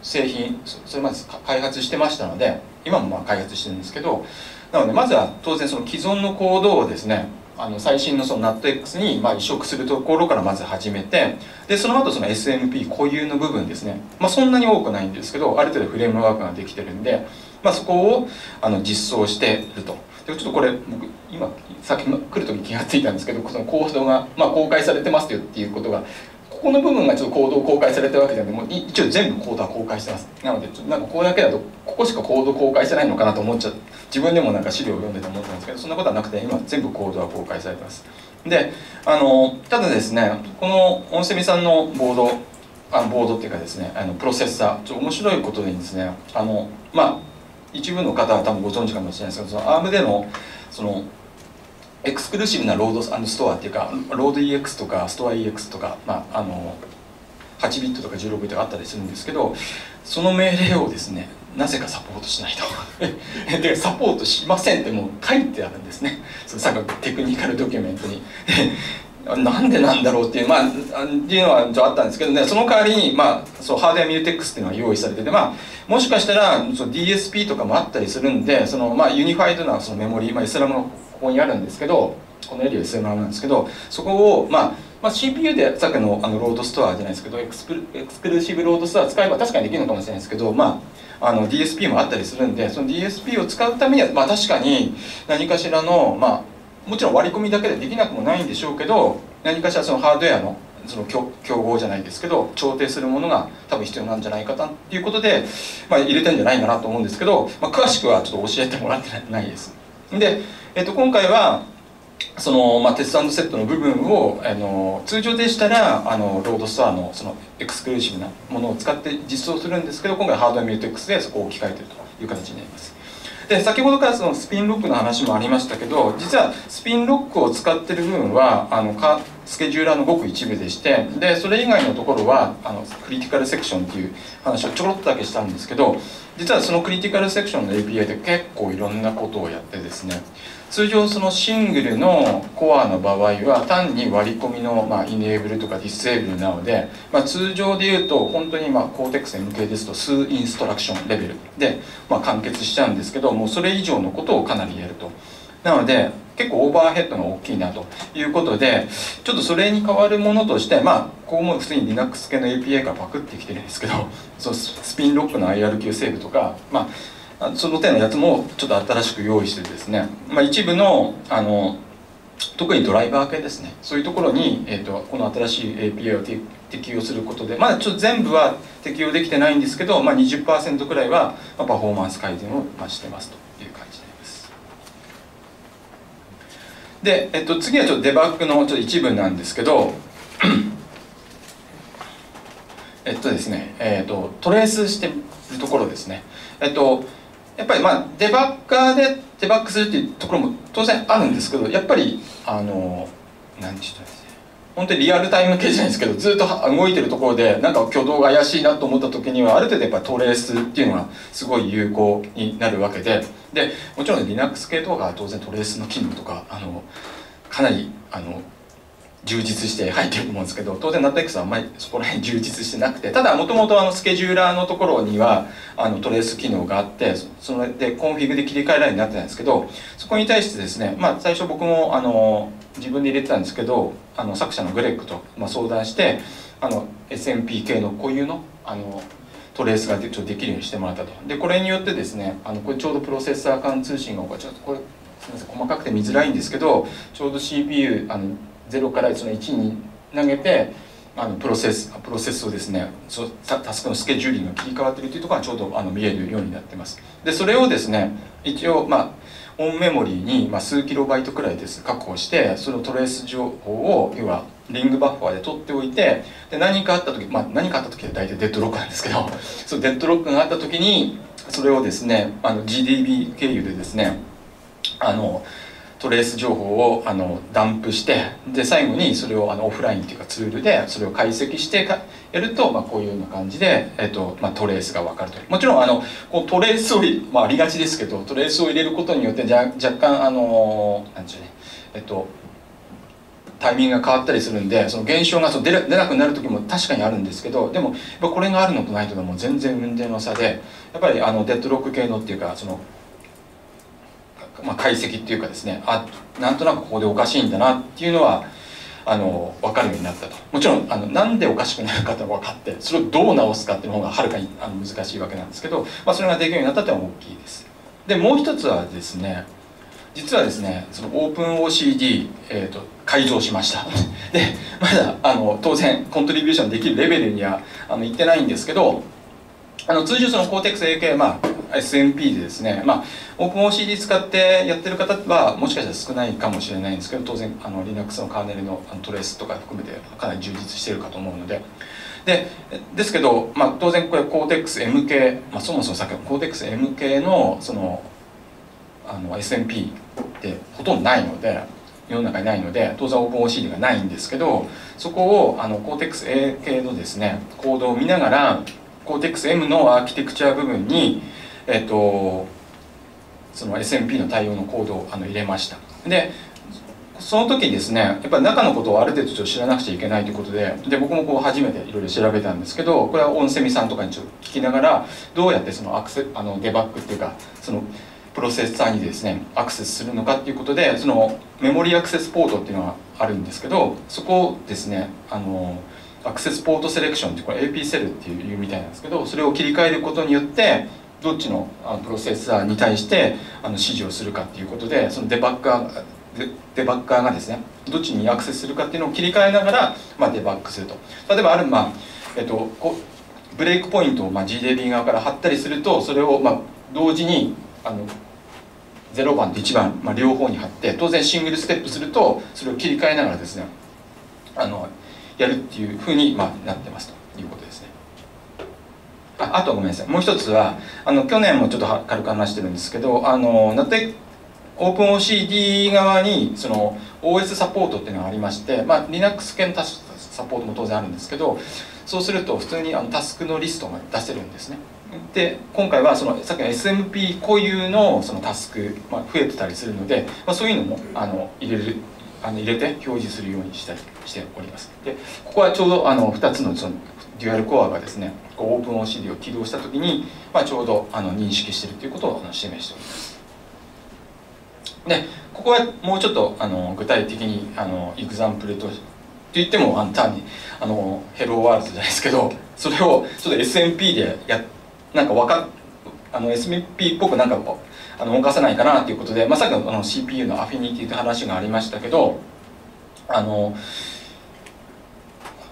S2: 製品それまで開発してましたので今もまあ開発してるんですけどなのでまずは当然その既存のコードをですねあの最新のその NATX にま移植するところからまず始めてでその後その SMP 固有の部分ですね、まあ、そんなに多くないんですけどある程度フレームワークができてるんで、まあ、そこをあの実装してると。でちょっとこれ僕今さっき来る時に気が付いたんですけどそのコードが、まあ、公開されてますよっていうことがここの部分がちょっとコードを公開されてるわけじゃなくてもう一応全部コードは公開してます。なのでなんかここだけだとここしかコード公開してないのかなと思っちゃ自分でもなんか資料を読んでて思ったんですけどそんなことはなくて今全部コードは公開されてます。であのただですねこのオンセミさんのボードあのボードっていうかですねあのプロセッサーちょっと面白いことにですねあのまあ一部の方は多分ご存知かもしれないですけどその ARM でのそのエクスクルーシブなロードストアっていうかロード EX とかストア EX とか、まあ、あの8ビットとか16ビットがあったりするんですけどその命令をですねなぜかサポートしないと。でサポートしませんってもう書いてあるんですね。そのさっきテクニカルドキュメントに。なんでなんだろうっていう,、まあ、っていうのはあったんですけどね。その代わりに、まあ、そうハードウェアミューテックスっていうのが用意されてて、まあ、もしかしたらその DSP とかもあったりするんでその、まあ、ユニファイドなそのメモリー、まあ、 SRAM のここにあるんですけどこのエリア SMR なんですけどそこを、まあまあ、CPU でさっきのあのロードストアじゃないですけどエクスクルーシブロードストア使えば確かにできるのかもしれないですけど、まあ、あの DSP もあったりするんでその DSP を使うためには、まあ、確かに何かしらの、まあ、もちろん割り込みだけでできなくもないんでしょうけど何かしらそのハードウェアのその競合じゃないですけど調停するものが多分必要なんじゃないかなっていうことで、まあ、入れてんじゃないかなと思うんですけど、まあ、詳しくはちょっと教えてもらってないです。で、えっと、今回はその、まあ、テストセットの部分をあの通常でしたらあのロードストアのそのエクスクルーシブなものを使って実装するんですけど今回ハードウェアミューテックスでそこを置き換えてるという形になりますで先ほどからそのスピンロックの話もありましたけど実はスピンロックを使ってる部分はあのかスケジューラーのごく一部でしてでそれ以外のところはあのクリティカルセクションっていう話をちょろっとだけしたんですけど実はそのクリティカルセクションの API で結構いろんなことをやってですね通常そのシングルのコアの場合は単に割り込みの、まあ、イネーブルとかディスエーブルなので、まあ、通常で言うと本当にまあコーテックス MK ですと数インストラクションレベルで、まあ、完結しちゃうんですけどもうそれ以上のことをかなりやると。なので結構オーバーヘッドが大きいなということでちょっとそれに代わるものとしてまあここも普通に Linux 系の API からパクってきてるんですけどそうスピンロックの IRQ セーブとかまあその手のやつもちょっと新しく用意してですね、まあ、一部のあの特にドライバー系ですね。そういうところに、えーと、この新しい API を適用することでまだちょっと全部は適用できてないんですけど、まあ20%、くらいは、パフォーマンス改善を、してますという感じになります。で、えっと、次はちょっとデバッグのちょっと一部なんですけどえっとですね、えっと、トレースしてるところですね。えっと、やっぱりまあデバッカーでデバッグするっていうところも当然あるんですけどやっぱりあの何て言ったんですね。本当にリアルタイム系じゃないですけどずっと動いてるところでなんか挙動が怪しいなと思った時にはある程度やっぱトレースっていうのがすごい有効になるわけで。でもちろん Linux 系とか当然トレースの機能とかあのかなりあの充実して入ってると思うんですけど当然 NuttX はあんまりそこら辺充実してなくてただもともとスケジューラーのところにはあのトレース機能があってそれでコンフィグで切り替えられるようになってたんですけどそこに対してですね、まあ、最初僕もあの自分で入れてたんですけどあの作者のグレッグと、まあ、相談してあの SMP 系の固有のあのトレースがでちょっとできるようにしてもらったと。でこれによってですねあのこれちょうどプロセッサー間通信がちょっとこれすみません細かくて見づらいんですけどちょうど CPU あの0からその1に投げてあのプロセスプロセスをですねそタタスクのスケジューリングが切り替わってるというところがちょうどあの見えるようになってます。でそれをですね一応まあオンメモリーに、まあ、数キロバイトくらいです確保してそのトレース情報を要はリングバッファーで取っておいてで何かあった時、まあ、何かあった時は大体デッドロックなんですけど そのデッドロックがあった時にそれをですねあの GDB 経由でですねあのトレース情報をあのダンプしてで最後にそれをあのオフラインっていうかツールでそれを解析してやると、まあ、こういうような感じで、えっとまあ、トレースが分かると。もちろんあのこうトレースを、まあ、ありがちですけどトレースを入れることによってじゃ若干あのなんでしょうね。えっとタイミングが変わったりするんでその現象がその出出なくなる時も確かにあるんですけどでもこれがあるのとないとでも全然運転の差でやっぱりあのデッドロック系のっていうかそのまあ、解析っていうかですねあなんとなくここでおかしいんだなっていうのはあの分かるようになったと。もちろんあのなんでおかしくなるかって分かってそれをどう直すかっていうのがはるかにあの難しいわけなんですけど、まあ、それができるようになったっていうのは大きいです。でもう一つはですね実はですねそのオープン OCD、えーと、改造しました。でまだあの当然コントリビューションできるレベルにはあの行ってないんですけどあの通常そのコーテックス AK、まあ、SMP でですね、まあ、オープン OCD 使ってやってる方はもしかしたら少ないかもしれないんですけど当然あの Linux のカーネルのトレースとか含めてかなり充実してるかと思うので。でですけど、まあ、当然これコーテックス M 系、まあ、そもそもさっきのコーテックス M 系のそのあの SMP ってほとんどないので世の中にないので当然オープン OCD がないんですけどそこをあのコーテックス A 系のですねコードを見ながらコーテックス M のアーキテクチャ部分に、えっと、その SMP の対応のコードをあの入れました。でその時ですねやっぱり中のことをある程度ちょっと知らなくちゃいけないということでで僕もこう初めていろいろ調べたんですけどこれはオンセミさんとかにちょっと聞きながらどうやってそのアクセあのデバッグっていうかそのプロセッサーにですねアクセスするのかっていうことでそのメモリアクセスポートっていうのがあるんですけどそこをですねあのアクセスポートセレクションってこれ AP セルっていうみたいなんですけどそれを切り替えることによってどっちのプロセッサーに対してあの指示をするかっていうことでそのデバッガーデバッガーがですねどっちにアクセスするかっていうのを切り替えながら、まあ、デバッグすると例えばある、まあえっと、こブレイクポイントを、まあ、GDB 側から貼ったりするとそれを、まあ、同時にあの0番と1番、まあ、両方に貼って当然シングルステップするとそれを切り替えながらですねあのやるっていうふうに、まあ、なってますということです。ああとごめんなさい。もう一つはあの去年もちょっと軽く話してるんですけどあのなってオープン OCD 側にその OS サポートっていうのがありまして、まあ、Linux 系のサポートも当然あるんですけどそうすると普通にあのタスクのリストが出せるんですね。で今回はそのさっきの SMP 固有のそのタスク、まあ、増えてたりするので、まあ、そういうのもあの入れるあの入れて表示するようにしたりしております。でここはちょうどあの2つのそのデュアルコアがですねオープン OCD を起動した時に、まあ、ちょうどあの認識しているということを示しております。でここはもうちょっとあの具体的にあのエグザンプルとって言っても単にあのヘローワールドじゃないですけどそれをちょっと SMP でやなんかわかあの SMP っぽくなんかあの動かせないかなということで、ま、さっきのあの CPU のアフィニティという話がありましたけどあの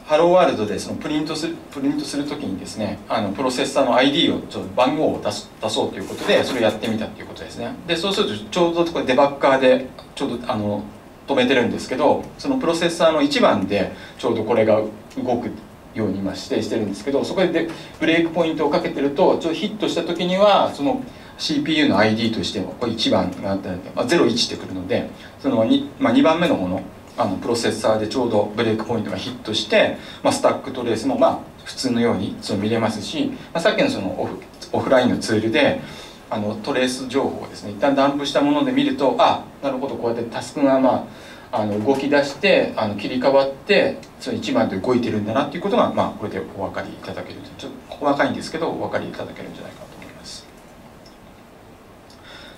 S2: ハローワールドでそのプリントするプリントするときにですねあのプロセッサーの ID をちょっと番号を出す出そうということでそれをやってみたということですね。でそうするとちょうどこれデバッカーでちょうどあの止めてるんですけどそのプロセッサーの1番でちょうどこれが動くように今指定してるんですけどそこでブレイクポイントをかけてるとちょっとヒットした時にはその CPU の ID としてもこれ1番があったので、まあ、01ってくるのでその 2,、まあ、2番目のものあのプロセッサーでちょうどブレイクポイントがヒットして、まあ、スタックトレースもまあ普通のようにその見れますし、まあ、さっきのそのオフオフラインのツールであのトレース情報をですね一旦ダンプしたもので見るとあなるほどこうやってタスクがまああの動き出してあの切り替わってその1番で動いてるんだなっていうことが、まあ、これでお分かりいただけるちょっと細かいんですけどお分かりいただけるんじゃないかと思います。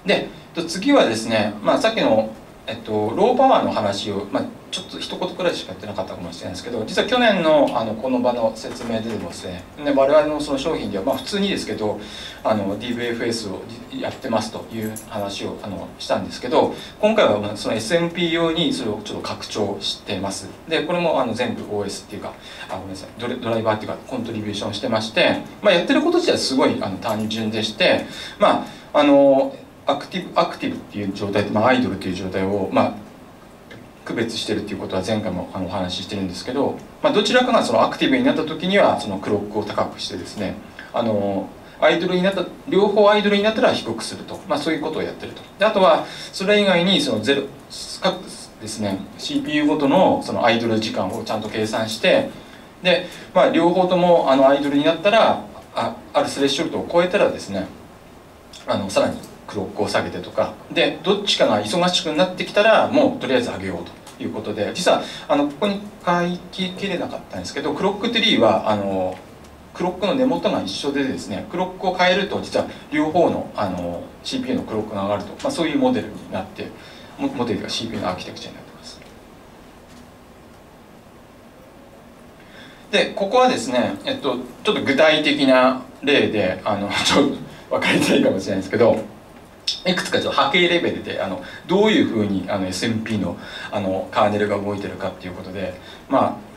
S2: で次はですね、まあ、さっきのえっと、ローパワーの話を、まあ、ちょっと一言くらいしかやってなかったかもしれないですけど実は去年のあのこの場の説明でもですねで我々のその商品では、まあ、普通にですけどあの DVFS をやってますという話をあのしたんですけど今回はその SMP 用にそれをちょっと拡張してます。でこれもあの全部 OS っていうかあごめんなさいドドライバーっていうかコントリビューションしてまして、まあ、やってること自体はすごいあの単純でしてまああのアクティブアクティブっていう状態まあ、アイドルっていう状態を、まあ、区別してるっていうことは前回もあのお話ししてるんですけど、まあ、どちらかがそのアクティブになった時にはそのクロックを高くしてですねあのアイドルになった両方アイドルになったら低くすると、まあ、そういうことをやってると。であとはそれ以外にそのゼロ各ですね CPU ごとのそのアイドル時間をちゃんと計算してで、まあ、両方ともあのアイドルになったらああるスレッショルトを超えたらですねあのさらにクロックを下げてとか。でどっちかが忙しくなってきたらもうとりあえず上げようと。いうことで。実はあのここに書ききれなかったんですけどクロックツリーはあのクロックの根元が一緒でですねクロックを変えると実は両方のあの CPU のクロックが上がると、まあ、そういうモデルになってモデルが CPU のアーキテクチャになってます。でここはですね、えっと、ちょっと具体的な例であの ちょっと分かりづらいかもしれないですけどいくつかちょっと波形レベルであのどういうふうにあの SMP のあのカーネルが動いてるかっていうことでまあ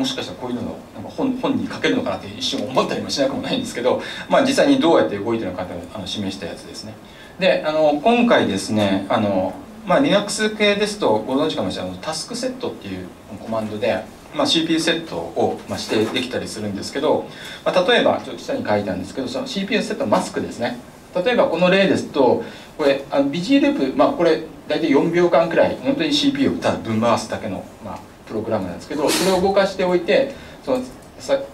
S2: もしかしたらこういうのなんか本本に書けるのかなって一瞬思ったりもしなくもないんですけど、まあ、実際にどうやって動いてるのかってあの示したやつですね。であの今回ですねあの、まあ、Linux 系ですとご存知かもしれないタスクセットっていうコマンドで、まあ、CPU セットを、まあ、指定できたりするんですけど、まあ、例えばちょっと下に書いたんですけどその CPU セットマスクですね例えばこの例ですとこれあのビジーループ、まあ、これ大体4秒間くらい本当に CPU をただぶん回すだけの、まあ、プログラムなんですけどそれを動かしておいてその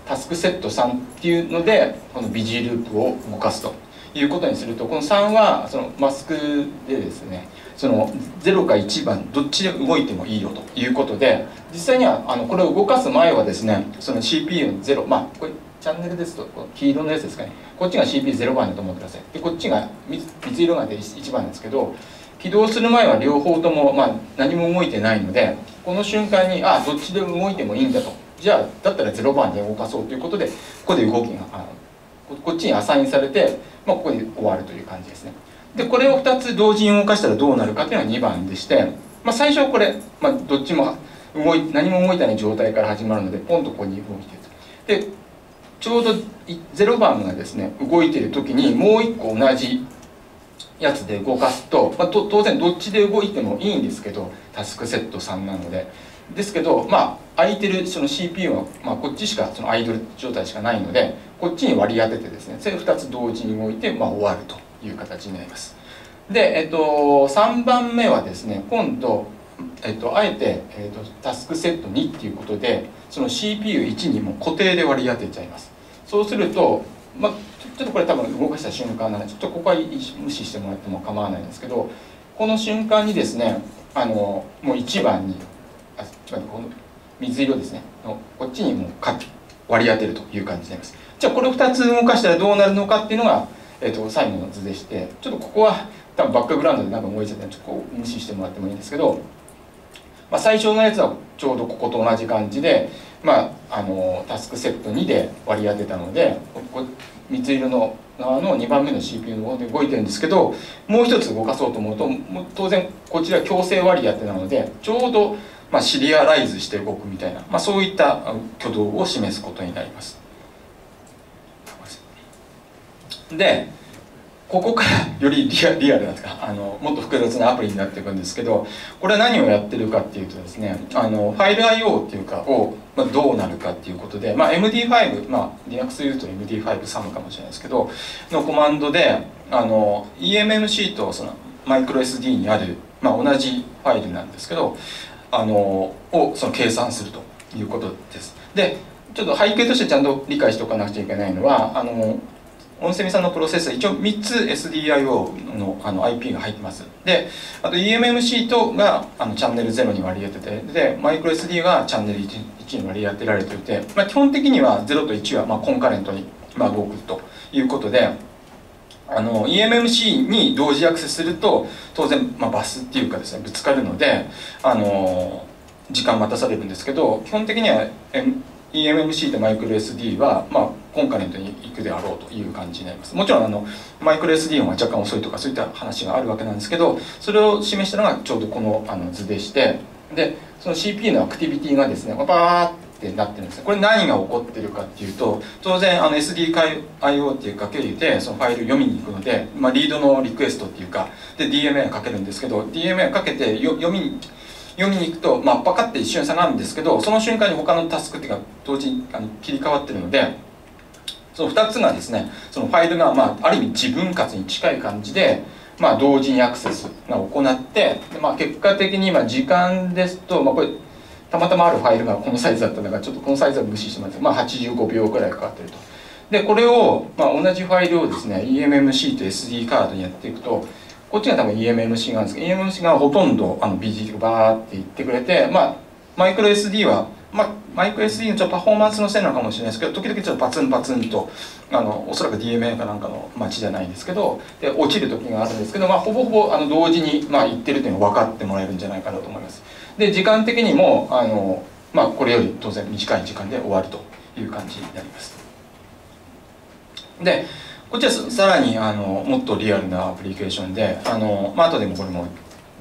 S2: タスクセット3っていうのでこのビジーループを動かすということにするとこの3はそのマスクでですねその0か1番どっちで動いてもいいよということで実際にはあのこれを動かす前はですねその CPU の0まあこれチャンネルですと黄色のやつですかね。こっちが CP0 番だと思ってください。でこっちが水色がで1番ですけど起動する前は両方とも、まあ、何も動いてないのでこの瞬間にああどっちで動いてもいいんだと。じゃあだったら0番で動かそうということでここで動きがあこっちにアサインされて、まあ、ここで終わるという感じですね。でこれを2つ同時に動かしたらどうなるかというのが2番でして、まあ、最初はこれ、まあ、どっちも動い何も動いてない状態から始まるのでポンとここに動いてでちょうど0番がですね動いてる時にもう一個同じやつで動かすと、まあ、と当然どっちで動いてもいいんですけどタスクセット3なのでですけどまあ空いてるその CPU は、まあ、こっちしかそのアイドル状態しかないのでこっちに割り当ててですねそれ2つ同時に動いて、まあ、終わるという形になります。で、えっと、3番目はですね今度、えっと、あえて、えっと、タスクセット2っていうことでその CPU1 にも固定で割り当てちゃいます。そうすると、まあ、ちょっとこれ多分動かした瞬間なのでちょっとここは無視してもらっても構わないんですけどこの瞬間にですねあのもう1番にあちょっとこの水色ですねこっちにもう割り当てるという感じになります。じゃあこれを2つ動かしたらどうなるのかっていうのが、えー、と最後の図でしてちょっとここは多分バックグラウンドでなんか動いちゃってちょっとこう無視してもらってもいいんですけど、まあ、最初のやつはちょうどここと同じ感じでまあ、あのタスクセット2で割り当てたのでこ水色の側の2番目の CPU の方で動いてるんですけどもう一つ動かそうと思うと当然こちら強制割り当てなのでちょうど、まあ、シリアライズして動くみたいな、まあ、そういった挙動を示すことになります。でここからよりリアリアルなとか？あのもっと複雑なアプリになっていくんですけどこれは何をやってるかっていうとですねあのファイル IO っていうかを、まあ、どうなるかっていうことで、まあ、MD5、まあ、Linux でいうと MD5 サムかもしれないですけどのコマンドであの EMMC とそのマイクロ SD にある、まあ、同じファイルなんですけどあのをその計算するということです。でちょっと背景としてちゃんと理解しておかなくちゃいけないのはあの音声さんのプロセッサー一応3つ SDIO のあの IP が入ってます。であと EMMC とがあのチャンネル0に割り当ててでマイクロ SD がチャンネル 1, 1に割り当てられていて、まあ、基本的には0と1はまあコンカレントにまあ動くということであの EMMC に同時アクセスすると当然、まあ、バスっていうかですねぶつかるのであの時間待たされるんですけど基本的には EMMC とマイクロ SD は、まあ、コンカレントに行くであろうという感じになります。もちろんあのマイクロ SD 音は若干遅いとかそういった話があるわけなんですけどそれを示したのがちょうどこのあの図でしてでその CPU のアクティビティがですねバーってなってるんですこれ何が起こってるかっていうと当然あの SDIO っていうかけるでそのファイル読みに行くので、まあ、リードのリクエストっていうかで DMA かけるんですけど DMA かけて読みに読みに行くと、まあ、パカって一瞬下がるんですけどその瞬間に他のタスクっていうか同時にあの切り替わってるのでその2つがですねそのファイルが、まあ、ある意味自分活に近い感じで、まあ、同時にアクセスが行ってで、まあ、結果的に今時間ですと、まあ、これたまたまあるファイルがこのサイズだったのがちょっとこのサイズは無視してますまあ、85秒くらいかかってると。でこれを、まあ、同じファイルをですね EMMC と SD カードにやっていくとこっちが多分 EMMC があるんですけど EMMC がほとんどあの BG がバーって言ってくれてまあマイクロ SD は、まあ、マイク SD のちょっとパフォーマンスのせいなのかもしれないですけど時々ちょっとパツンパツンとあのおそらく DMA かなんかの街じゃないですけどで落ちる時があるんですけど、まあ、ほぼほぼあの同時に、まあ、言ってるというのが分かってもらえるんじゃないかなと思います。で時間的にもあの、まあ、これより当然短い時間で終わるという感じになります。でこっちはさらにあのもっとリアルなアプリケーションであの、まあ後でもこれも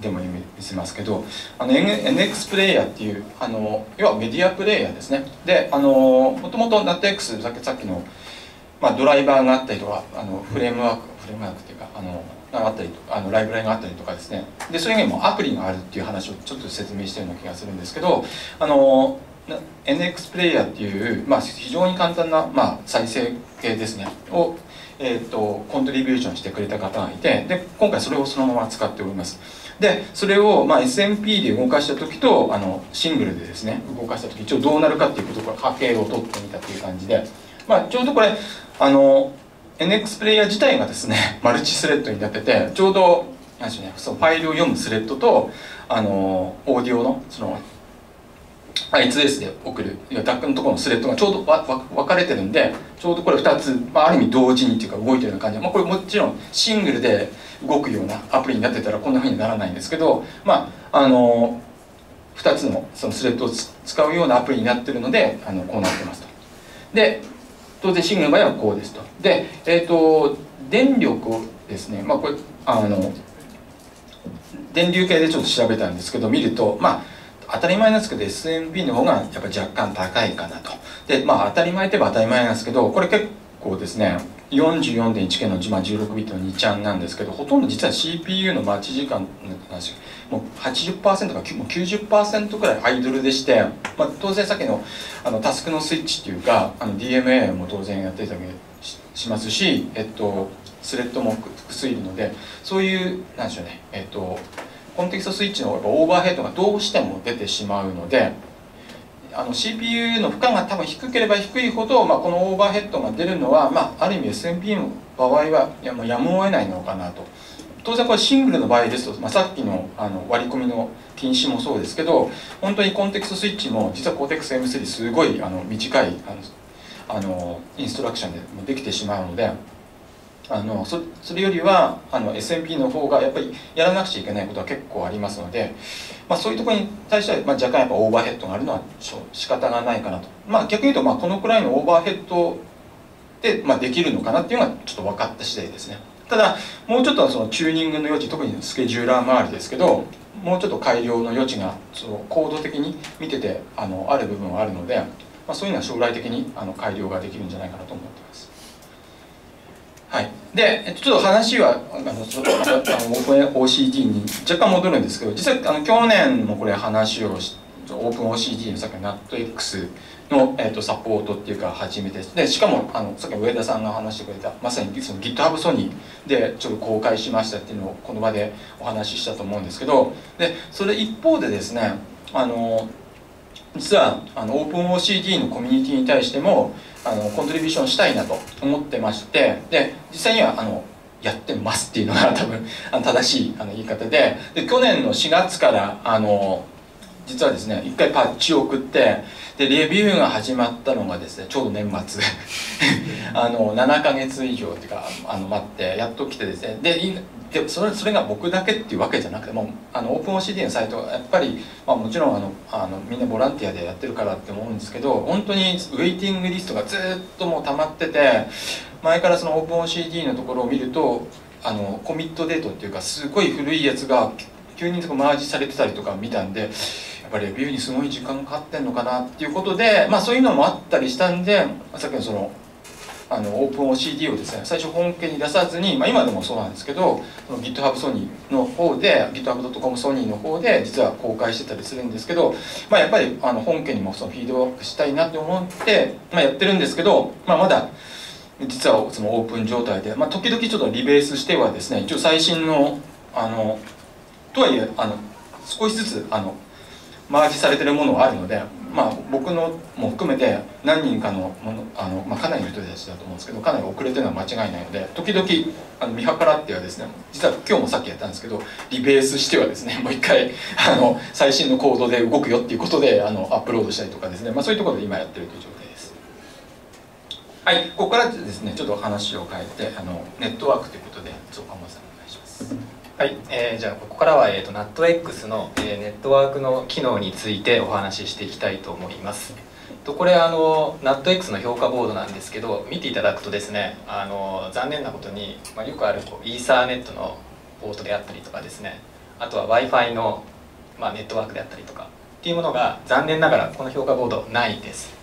S2: でも見せますけどあの NX プレイヤーっていうあの要はメディアプレイヤーですね。であのもともと NATX さっきさっきの、まあ、ドライバーがあったりとかあのフレームワークフレームワークっていうかあのあったりあのライブラリがあったりとかですね。でそれ以外もアプリがあるっていう話をちょっと説明してるような気がするんですけどあの NX プレイヤーっていう、まあ、非常に簡単な、まあ、再生系ですね。をえーと、コントリビューションしてくれた方がいてで今回それをそのまま使っております。でそれを、まあ、SMP で動かした時とあのシングルでですね動かした時一応どうなるかっていうことから波形を取ってみたっていう感じで、まあ、ちょうどこれあの NX プレイヤー自体がですね マルチスレッドになっててちょうど何でしょうねそのファイルを読むスレッドとあのオーディオのその I2S で送る DAC のところのスレッドがちょうど分かれてるんでちょうどこれ2つ、まあ、ある意味同時にっていうか動いてるような感じ。で、まあ、これもちろんシングルで動くようなアプリになってたらこんなふうにならないんですけどまああの2つのそのスレッドを使うようなアプリになってるのであのこうなってますと。で当然シングルの場合はこうですと。で、え、ー、と電力ですね、まあ、これあの電流計でちょっと調べたんですけど見るとまあ当たり前なんですけど SMP の方がやっぱ若干高いかなとでまあ当たり前といえば当たり前なんですけどこれ結構ですね 44.1K の、まあ、16ビットの2ちゃんなんですけどほとんど実は CPU の待ち時間なんですよもう80%かもう90%くらいアイドルでして、まあ、当然さっきのあのタスクのスイッチっていうかあの DMA も当然やってたりしますし、えっと、スレッドも複数いるのでそういうなんでしょうねえっとコンテキストスイッチのオーバーヘッドがどうしても出てしまうのであの CPU の負荷が多分低ければ低いほど、まあ、このオーバーヘッドが出るのは、まあ、ある意味 SMP の場合はやもうやむを得ないのかなと当然これシングルの場合ですと、まあ、さっきのあの割り込みの禁止もそうですけど本当にコンテクストスイッチも実はコーテックス M3 すごいあの短いあのあのインストラクションでもできてしまうので。あのそそれよりはあの SMP の方がやっぱりやらなくちゃいけないことは結構ありますので、まあ、そういうところに対しては、まあ、若干やっぱオーバーヘッドがあるのは仕方がないかなと、まあ、逆に言うとまあこのくらいのオーバーヘッドで、まあ、できるのかなっていうのがちょっと分かった次第ですね。ただもうちょっとそのチューニングの余地特にスケジューラー周りですけどもうちょっと改良の余地がそのコード的に見ててあのある部分はあるので、まあ、そういうのは将来的にあの改良ができるんじゃないかなと思ってます。はい、でちょっと話はあのオープン OCD に若干戻るんですけど実はあの去年もこれ話をしオープン OCD のさっきの NatX の、えーと、サポートっていうか初めてでしかもあのさっき上田さんが話してくれたまさにその GitHub ソニーでちょっと公開しましたっていうのをこの場でお話ししたと思うんですけどでそれ一方でですねあの実はあのオープン OCD のコミュニティに対してもあのコントリビューションしたいなと思ってましてで実際にはあのやってますっていうのが多分あの正しいあの言い方で。で去年の4月からあの実はですね一回パッチを送ってでレビューが始まったのがですねちょうど年末。あの7か月以上っていうかあの待ってやっと来てですね。ででそれそれが僕だけっていうわけじゃなくてもあのオープン OCD のサイトはやっぱり、まあ、もちろんあのあのみんなボランティアでやってるからって思うんですけど本当にウェイティングリストがずっともう溜まってて前からそのオープン OCD のところを見るとあのコミットデートっていうかすごい古いやつが急にマージされてたりとか見たんでやっぱりレビューにすごい時間かかってんのかなっていうことで、まあ、そういうのもあったりしたんでさっきのそのあのオープン OCD をですね最初本家に出さずに、まあ、今でもそうなんですけどその GitHub ソニーの方で GitHub.com ソニーの方で実は公開してたりするんですけど、まあ、やっぱりあの本家にもそのフィードバックしたいなと思って、まあ、やってるんですけど、まあ、まだ実はそのオープン状態で、まあ、時々ちょっとリベースしてはですね一応最新のあのとはいえあの少しずつあのマージされてるものはあるので、まあ、僕のも含めて何人かのものあの、まあ、かなりの人たちだと思うんですけどかなり遅れてるのは間違いないので時々あの見計らってはですね実は今日もさっきやったんですけどリベースしてはですね もう一回あの最新のコードで動くよっていうことであのアップロードしたりとかですね、まあ、そういうところで今やってるという状態です。はい、ここからですねちょっと話を変えてあのネットワークということで岡本さん。
S3: はい、えー、じゃあここからは、えーと、NatX の、えー、ネットワークの機能についてお話ししていきたいと思います。とこれあの NatX の評価ボードなんですけど見ていただくとですねあの残念なことに、まあ、よくあるこうイーサーネットのポートであったりとかですねあとは w i f i の、まあ、ネットワークであったりとかっていうものが残念ながらこの評価ボードないです。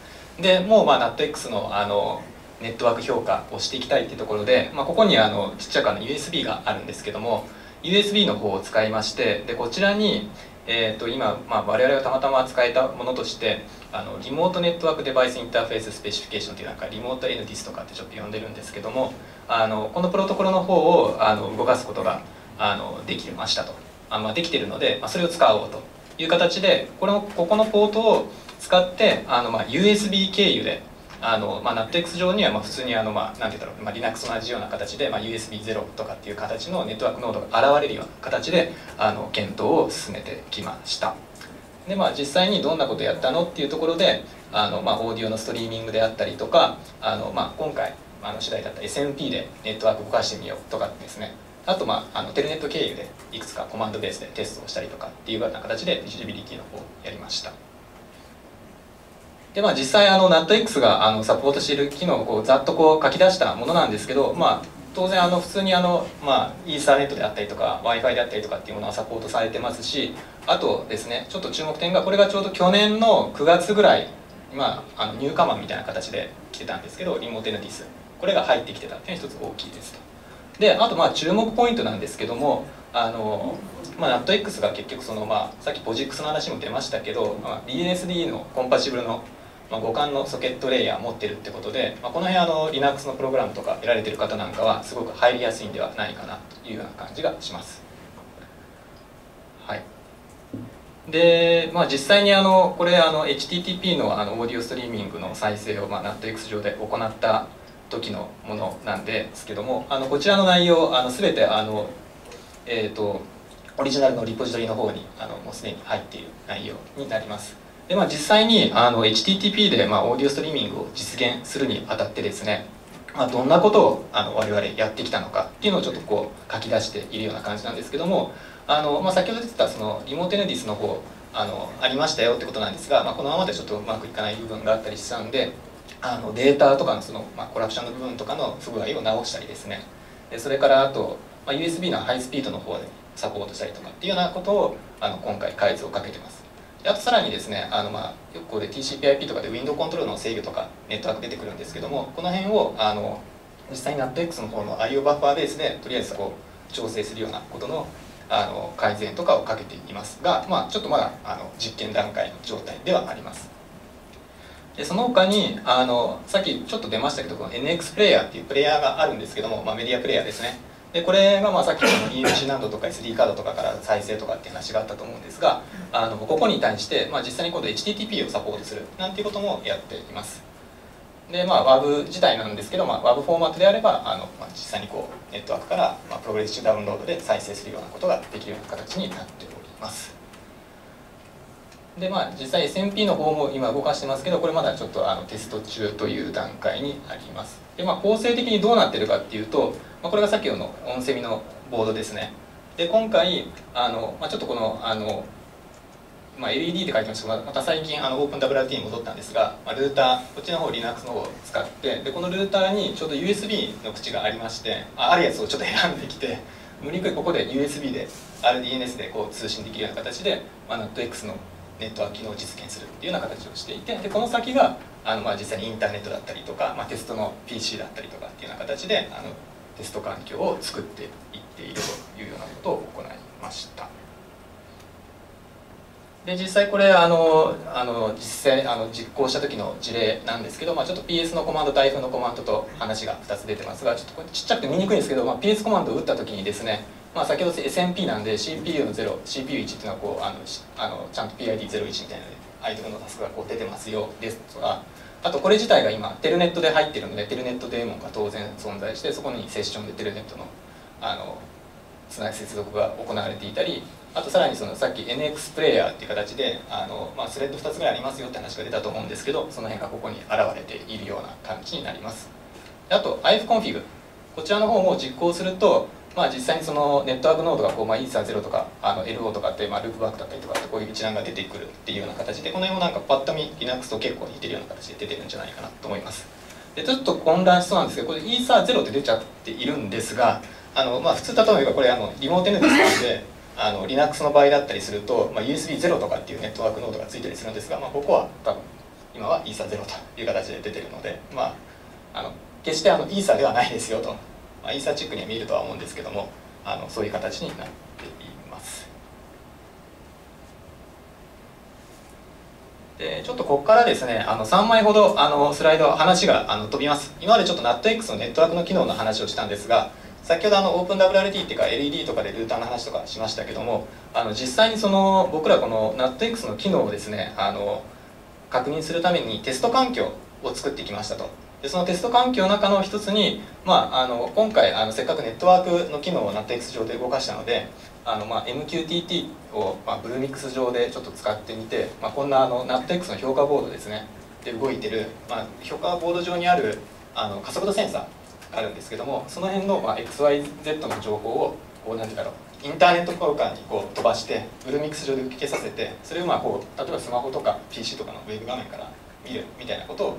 S3: でもう、まあ、NatX のあのネットワーク評価をしていきたいっていうところで、まあ、ここにあのちっちゃくあの USB があるんですけども USB の方を使いましてでこちらに、えー、と今、まあ、我々がたまたま使えたものとしてあのリモートネットワークデバイスインターフェーススペシフィケーションというなんかリモート NDIS とかってちょっと呼んでるんですけどもあのこのプロトコルの方をあの動かすことがあのできましたと。あ、まあ、できてるので、まあ、それを使おうという形でこれもここのポートを使ってあの、まあ、USB 経由であの、まあ、NATX 上にはまあ普通にあの、まあ、なんて言うんだろう、まあ、Linux と同じような形で、まあ、USB0 とかっていう形のネットワークノードが現れるような形であの検討を進めてきました。でまあ実際にどんなことやったのっていうところであの、まあ、オーディオのストリーミングであったりとかあの、まあ、今回あの主題だった SMP でネットワーク動かしてみようとかですね。あと、まあ、あのテルネット経由でいくつかコマンドベースでテストをしたりとかっていうような形でディジビリティの方をやりました。でまあ実際あの NatX があのサポートしている機能をこうざっとこう書き出したものなんですけどまあ当然あの普通にあの、まあ、イーサーネットであったりとか w i f i であったりとかっていうものはサポートされてますしあとですねちょっと注目点がこれがちょうど去年の9月ぐらい、まあ、あのニューカマンみたいな形で来てたんですけどリモートエヌディス。これが入ってきてた。っていうのが一つ大きいですと。であとまあ注目ポイントなんですけどもあのまあ、NatX が結局その、まあ、さっきポジックスの話も出ましたけど、まあ、BNSD のコンパチブルのまあ、互換のソケットレイヤー持ってるってことで、まあ、この辺あの Linux のプログラムとか得られてる方なんかはすごく入りやすいんではないかなというような感じがします。はい、で、まあ、実際にあのこれあの HTTP のあのオーディオストリーミングの再生を、まあ、NatX 上で行った時のものなんですけどもあのこちらの内容あの全てあの、えーと、オリジナルのリポジトリの方にあのもうすでに入っている内容になります。で、まあ、実際にあの HTTP で、まあ、オーディオストリーミングを実現するにあたってですね、まあ、どんなことをあの我々やってきたのかっていうのをちょっとこう書き出しているような感じなんですけどもあの、まあ、先ほど出てたそのリモートエネディスの方あのありましたよってことなんですが、まあ、このままでちょっとうまくいかない部分があったりしたんであのデータとかのその、まあ、コラプションの部分とかの不具合を直したりですね。でそれからあと、まあ、USB のハイスピードの方でサポートしたりとかっていうようなことをあの今回開発をかけてます。あとさらにですねあの、まあ、よくこれ TCPIP とかでウィンドウコントロールの制御とかネットワーク出てくるんですけどもこの辺をあの実際に NATX の方の IO バッファーベースでとりあえずこう調整するようなことのあの改善とかをかけていますが、まあ、ちょっとまだあの実験段階の状態ではあります。でその他にあのさっきちょっと出ましたけどこの NX プレイヤーっていうプレイヤーがあるんですけども、まあ、メディアプレイヤーですね。でこれがまあさっきの EMC 難度とか SD カードとかから再生とかっていう話があったと思うんですがあのここに対して、まあ、実際に今度 HTTP をサポートするなんていうこともやっています。でまあ WAV 自体なんですけど、まあ、WAV フォーマットであればあの、まあ、実際にこうネットワークから、まあ、プログレッシブダウンロードで再生するようなことができるような形になっております。でまあ実際 SMP の方も今動かしてますけどこれまだちょっとあのテスト中という段階にあります。でまあ構成的にどうなってるかっていうと、まあ、これがさっきの音セミのボードですね。で今回あの、まあ、ちょっとこのあのまあ、LED って書いてましたけどまた最近あのオープン WRT に戻ったんですが、まあ、ルーターこっちの方 Linux の方を使ってでこのルーターにちょうど USB の口がありましてああるやつをちょっと選んできて無理くりここで USB で RDNS でこう通信できるような形で、まあ、NotX のネットワーク機能を実現するっていうような形をしていてでこの先があの、まあ、実際にインターネットだったりとか、まあ、テストの PC だったりとかっていうような形であのテスト環境を作っていっているというようなことを行いました。で実際これあのあの実際あの実行した時の事例なんですけど、まあ、ちょっと PS のコマンド台風のコマンドと話が2つ出てますがちょっとこれちっちゃくて見にくいんですけど、まあ、PS コマンドを打った時にですね、まあ、先ほど SMP なんで CPU の 0CPU1 っていうのはこうあのあのちゃんと PID01 みたいなアイドルのタスクがこう出てますよですとかあとこれ自体が今テルネットで入ってるのでテルネットデーモンが当然存在してそこにセッションでテルネットのあのつなぎ接続が行われていたりあとさらにそのさっき NX プレイヤーっていう形であの、まあ、スレッド2つぐらいありますよって話が出たと思うんですけどその辺がここに現れているような感じになります。あと ifconfig こちらの方も実行すると、まあ、実際にそのネットワークノードがこう、まあ、イーサー0とかあの LO とかって、まあ、ループワークだったりとかってこういう一覧が出てくるっていうような形でこの辺もなんかパッと見 Linux と結構似てるような形で出てるんじゃないかなと思います。でちょっと混乱しそうなんですけどこれイーサー0って出ちゃっているんですがあの、まあ、普通例えばこれあのリモート N ですので あの Linux の場合だったりすると、まあ、USB0 とかっていうネットワークノードがついたりするんですが、まあ、ここは多分今は ESA0 という形で出てるので、まあ、あの決してあの ESA ではないですよと、まあ、ESA チックには見るとは思うんですけどもあのそういう形になっています。でちょっとここからですねあの3枚ほどあのスライド話があの飛びます。今までちょっと NATX のネットワークの機能の話をしたんですが先ほどあのオープン WRT っていうか LED とかでルーターの話とかしましたけどもあの実際にその僕らこの NATX の機能をですねあの確認するためにテスト環境を作ってきましたと。でそのテスト環境の中の一つに、まあ、あの今回あのせっかくネットワークの機能を NATX 上で動かしたのであの、まあ、MQTT を、まあ、ブルーミックス上でちょっと使ってみて、まあ、こんなあの NATX の評価ボードですね。で動いてる、まあ、評価ボード上にあるあの加速度センサーがあるんですけどもその辺の、まあ、XYZ の情報をこう何てだろうインターネット交換にこう飛ばしてブルーミックス上で受けさせてそれをまあこう例えばスマホとか PC とかのウェブ画面から見るみたいなことを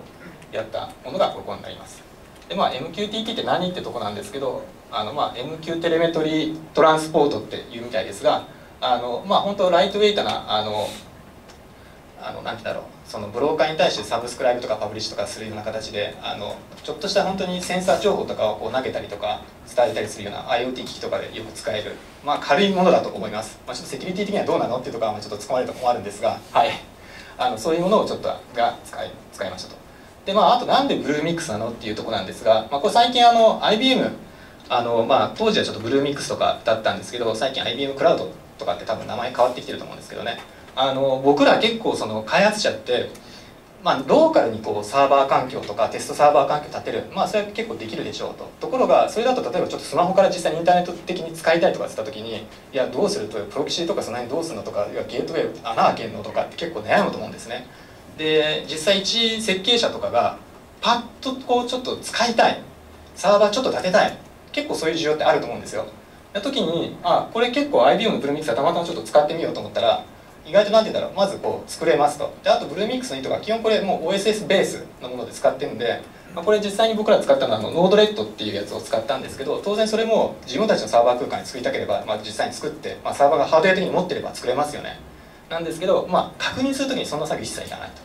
S3: やったものがここになります。でまあ MQTT って何ってとこなんですけどあのまあ MQ テレメトリートランスポートっていうみたいですがあのまあ本当ライトウェイトなあのあのなんだろう。そのブローカーに対してサブスクライブとかパブリッシュとかするような形であのちょっとした本当にセンサー情報とかをこう投げたりとか伝えたりするような IoT 機器とかでよく使える、まあ、軽いものだと思います、まあ、ちょっとセキュリティ的にはどうなのっていうところはちょっと突っ込まれると困るんですが、はい、あのそういうものをちょっとが使い使いましたと。でまああとなんでブルーミックスなのっていうところなんですが、まあ、これ最近あの IBM あのまあ当時はちょっとブルーミックスとかだったんですけど最近 IBM クラウドとかって多分名前変わってきてると思うんですけどね。あの僕ら結構その開発者ってまあ、ローカルにこうサーバー環境とかテストサーバー環境立てるまあそれは結構できるでしょうと。ところがそれだと例えばちょっとスマホから実際にインターネット的に使いたいとかって言った時にいやどうするとプロキシーとかその辺どうするのとかいやゲートウェイ穴開けるのとかって結構悩むと思うんですね。で実際一設計者とかがパッとこうちょっと使いたい。サーバーちょっと立てたい。結構そういう需要ってあると思うんですよ。な時にあこれ結構 IBM の Bluemix はたまたまちょっと使ってみようと思ったら意外と何て言うんだろう。まずこう作れますと。であと Bluemix のいいとこが基本これもう OSS ベースのもので使ってるんで、まあ、これ実際に僕ら使ったのはあの Node-RED っていうやつを使ったんですけど当然それも自分たちのサーバー空間に作りたければ、まあ、実際に作って、まあ、サーバーがハードウェア的に持ってれば作れますよね。なんですけど、まあ、確認する時にそんな作業一切いらないと。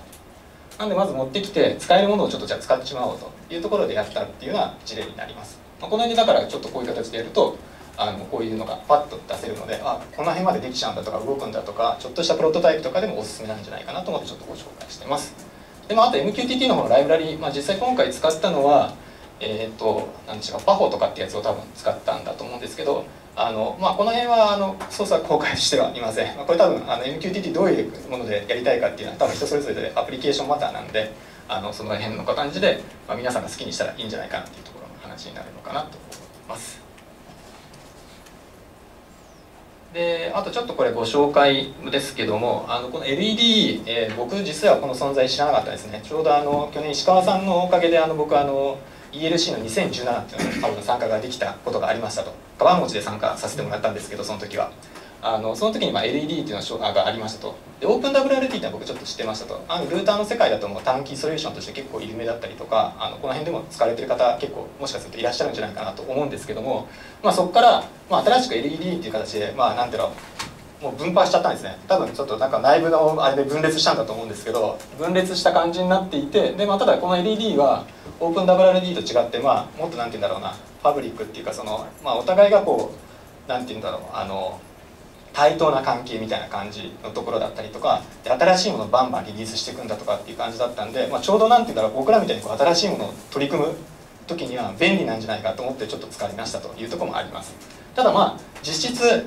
S3: なんでまず持ってきて使えるものをちょっとじゃあ使ってしまおうと。いうところでやったっていうような事例になります、まあ、この辺でだからちょっとこういう形でやるとあのこういうのがパッと出せるのであこの辺までできちゃうんだとか動くんだとかちょっとしたプロトタイプとかでもおすすめなんじゃないかなと思ってちょっとご紹介してます。で、まあ、あと MQTT の方のライブラリ、まあ、実際今回使ったのはえっ、ー、と何でしょうかパフォとかってやつを多分使ったんだと思うんですけどあの、まあ、この辺はあの操作公開してはいません、まあ、これ多分あの MQTT どういうものでやりたいかっていうのは多分人それぞれでアプリケーションマターなんであのその辺の感じで、まあ、皆さんが好きにしたらいいんじゃないかなっていうところの話になるのかなと思います。であとちょっとこれご紹介ですけどもあのこの LED、えー、僕実はこの存在知らなかったですねちょうどあの去年石川さんのおかげであの僕あの ELC の2017っていうの多分参加ができたことがありましたと。川持で参加させてもらったんですけどその時は。あのその時にまあ LED っていうのがありましたと。でオープン WRT っていうのは僕ちょっと知ってましたと。あのルーターの世界だともう短期ソリューションとして結構有名だったりとかあのこの辺でも使われてる方結構もしかするといらっしゃるんじゃないかなと思うんですけども、まあ、そこから、まあ、新しく LED っていう形でまあなんていうのもう分配しちゃったんですね。多分ちょっとなんか内部のあれで分裂したんだと思うんですけど分裂した感じになっていてで、まあ、ただこの LED はオープン WRD と違って、まあ、もっとなんて言うんだろうなファブリックっていうかその、まあ、お互いがこうなんて言うんだろうあの対等な関係みたいな感じのところだったりとかで新しいものをバンバンリリースしていくんだとかっていう感じだったんで、まあ、ちょうどなんて言うんだろう僕らみたいにこう新しいものを取り組む時には便利なんじゃないかと思ってちょっと使いましたというとこもあります。ただまあ実質、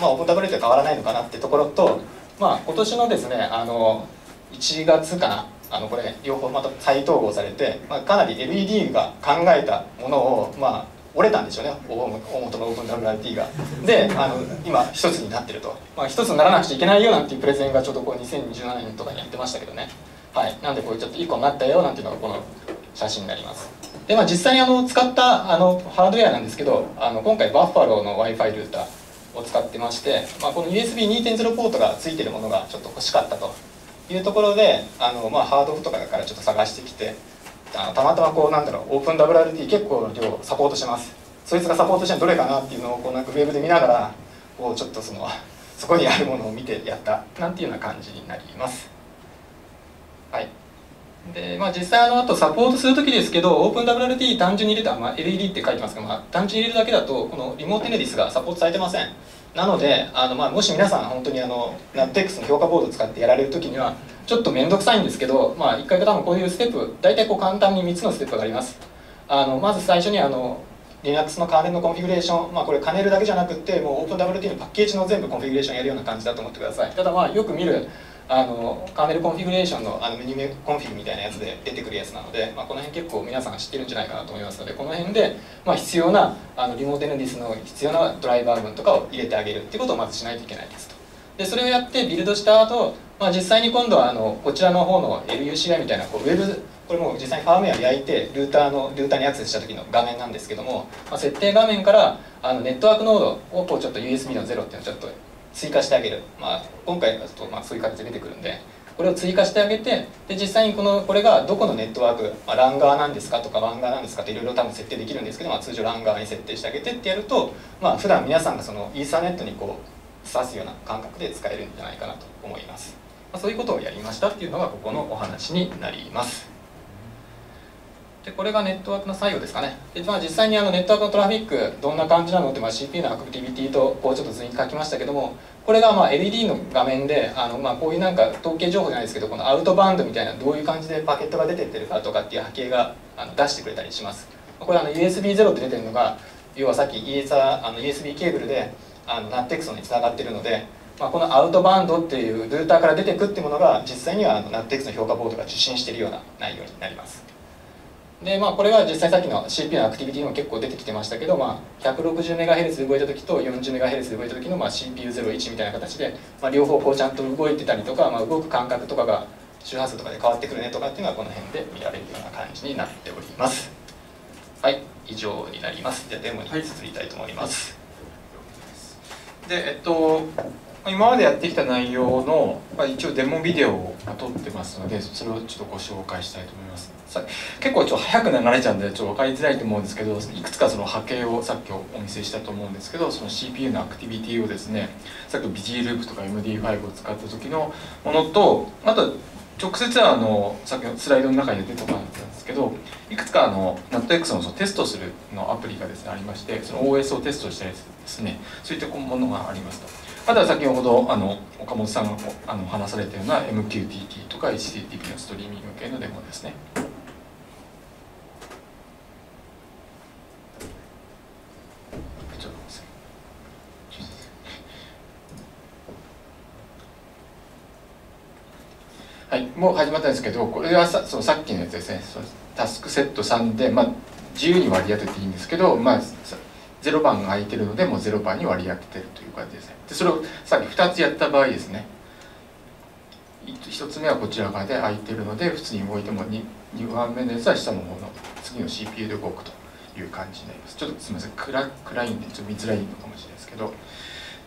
S3: まあ、オープン W と変わらないのかなってところと、まあ、今年のですねあの1月かなあのこれ両方また再統合されて、まあ、かなり LED が考えたものを、まあ、折れたんでしょうね大元のオープン WRT が。であの今一つになってると、まあ、一つにならなくちゃいけないよなんていうプレゼンがちょうどこう2017年とかにやってましたけどね。はい。なんでこうちょっと1個になったよなんていうのがこの写真になります。でまあ実際にあの使ったあのハードウェアなんですけどあの今回バッファローの w i f i ルーター。を使ってまして、まあ、この USB2.0 ポートがついてるものがちょっと欲しかったというところであの、まあ、ハードオフとかだからちょっと探してきてあのたまたまこうなんだろうオープン WRT 結構量サポートします。そいつがサポートしてどれかなっていうのをこうなんかウェブで見ながらこうちょっとそのそこにあるものを見てやったなんていうような感じになります。はい。でまあ、実際あのあとサポートする時ですけど OpenWRT 単純に入れた、まあ、LED って書いてますが、まあ、単純に入れるだけだとこのリモートエネディスがサポートされてません。なのであの、まあ、もし皆さん本当にあの NuttX の評価ボードを使ってやられる時にはちょっと面倒くさいんですけど、まあ、1回多分こういうステップ大体こう簡単に3つのステップがあります。あのまず最初にあの Linux のカーネルのコンフィグレーション、まあ、これカーネルだけじゃなくてもう OpenWRT のパッケージの全部コンフィグレーションやるような感じだと思ってください。ただまあよく見るあのカーネルコンフィグレーションのあのメニューコンフィグみたいなやつで出てくるやつなので、まあ、この辺結構皆さんが知ってるんじゃないかなと思いますのでこの辺で、まあ、必要なあのリモートエヌディスの必要なドライバー群とかを入れてあげるっていうことをまずしないといけないですと。でそれをやってビルドした後、まあ実際に今度はあのこちらの方の LUCI みたいなこうウェブこれも実際にファームウェアを焼いてルーターのルーターにアクセスした時の画面なんですけども、まあ、設定画面からあのネットワークノードをこうちょっと USB の0っていうのをちょっと追加してあげる、まあ、今回だとまあそういう形で出てくるんで。これを追加してあげてで実際にこのこれがどこのネットワーク、まあ、ランガーなんですかとかワンガーなんですかっていろいろ多分設定できるんですけど、まあ、通常ランガーに設定してあげてってやると、まあ普段皆さんがそのイーサネットにこう挿すような感覚で使えるんじゃないかなと思います、まあ、そういうことをやりましたっていうのがここのお話になります。でこれがネットワークの作用ですかね。で、まあ、実際にあのネットワークのトラフィックどんな感じなの？って、まあ、CPU のアクティビティとこうちょっと図に書きましたけどもこれがまあ LED の画面であのまあこういうなんか統計情報じゃないですけどこのアウトバウンドみたいなどういう感じでパケットが出てってるかとかっていう波形があの出してくれたりします。これあの USB0 って出てるのが要はさっきイエサあの USB ケーブルであの NATX につながってるので、まあ、このアウトバウンドっていうルーターから出てくっていうものが実際にはあの NATX の評価ボードが受信しているような内容になります。でまあこれが実際さっきの CPU のアクティビティにも結構出てきてましたけど、まあ、160MHz で動いた時と 40MHz で動いた時の、まあ、CPU01 みたいな形で、まあ、両方こうちゃんと動いてたりとか、まあ、動く感覚とかが周波数とかで変わってくるねとかっていうのはこの辺で見られるような感じになっております。はい以上になります。じゃあデモに移りたいと思います、
S2: はい、でえっと今までやってきた内容の、まあ、一応デモビデオを撮ってますのでそれをちょっとご紹介したいと思います結構ちょっと早く流れちゃうんでちょっと分かりづらいと思うんですけどいくつかその波形をさっきお見せしたと思うんですけどその CPU のアクティビティをですねさっき BG ループとか MD5 を使った時のものとあと直接はあのさっきのスライドの中に出てこなかったんですけどいくつかあの NATX のそのテストするのアプリがですねありましてその OS をテストしたりですねそういったものがありますと。あとは先ほどあの岡本さんがあの話されたような MQTT とか HTTP のストリーミング系のデモですね。はい、もう始まったんですけどこれはさそのさっきのやつですね。タスクセット3で、まあ、自由に割り当てていいんですけど、まあ、0番が空いてるのでもう0番に割り当ててるという感じですね。でそれをさっき2つやった場合ですね。1つ目はこちら側で空いてるので普通に動いても 2, 2番目のやつは下の方の次の CPU で動くという感じになります。ちょっとすみません。暗暗いんでちょっと見づらいのかもしれないですけど。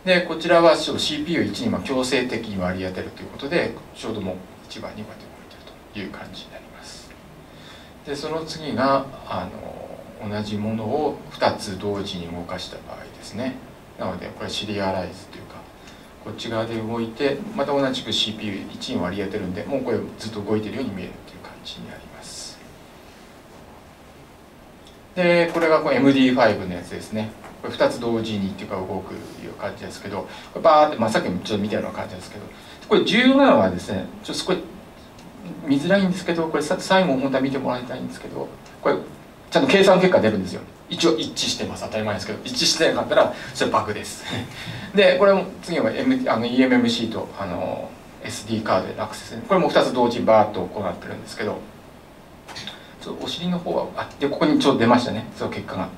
S2: でこちらは CPU1 に強制的に割り当てるということでちょうどもう1番にこうやって動いてるという感じになります。でその次があの同じものを2つ同時に動かした場合ですね。なのでこれシリアライズというかこっち側で動いてまた同じく CPU1 に割り当てるんでもうこれずっと動いてるように見えるという感じになります。でこれがこ MD5 のやつですね。これ2つ同時にっていうか動くいう感じですけどこれバーって、まあ、さっきもちょっと見たような感じですけどこれ重要なのはですねちょっとこれ見づらいんですけどこれ最後本当は見てもらいたいんですけどこれちゃんと計算結果出るんですよ。一応一致してます。当たり前ですけど一致してなかったらそれバグです。でこれも次は、M、あの EMMC とあの SD カードでアクセス。これも2つ同時にバーッと行ってるんですけどちょっとお尻の方はあでここにちょうど出ましたね。その結果が。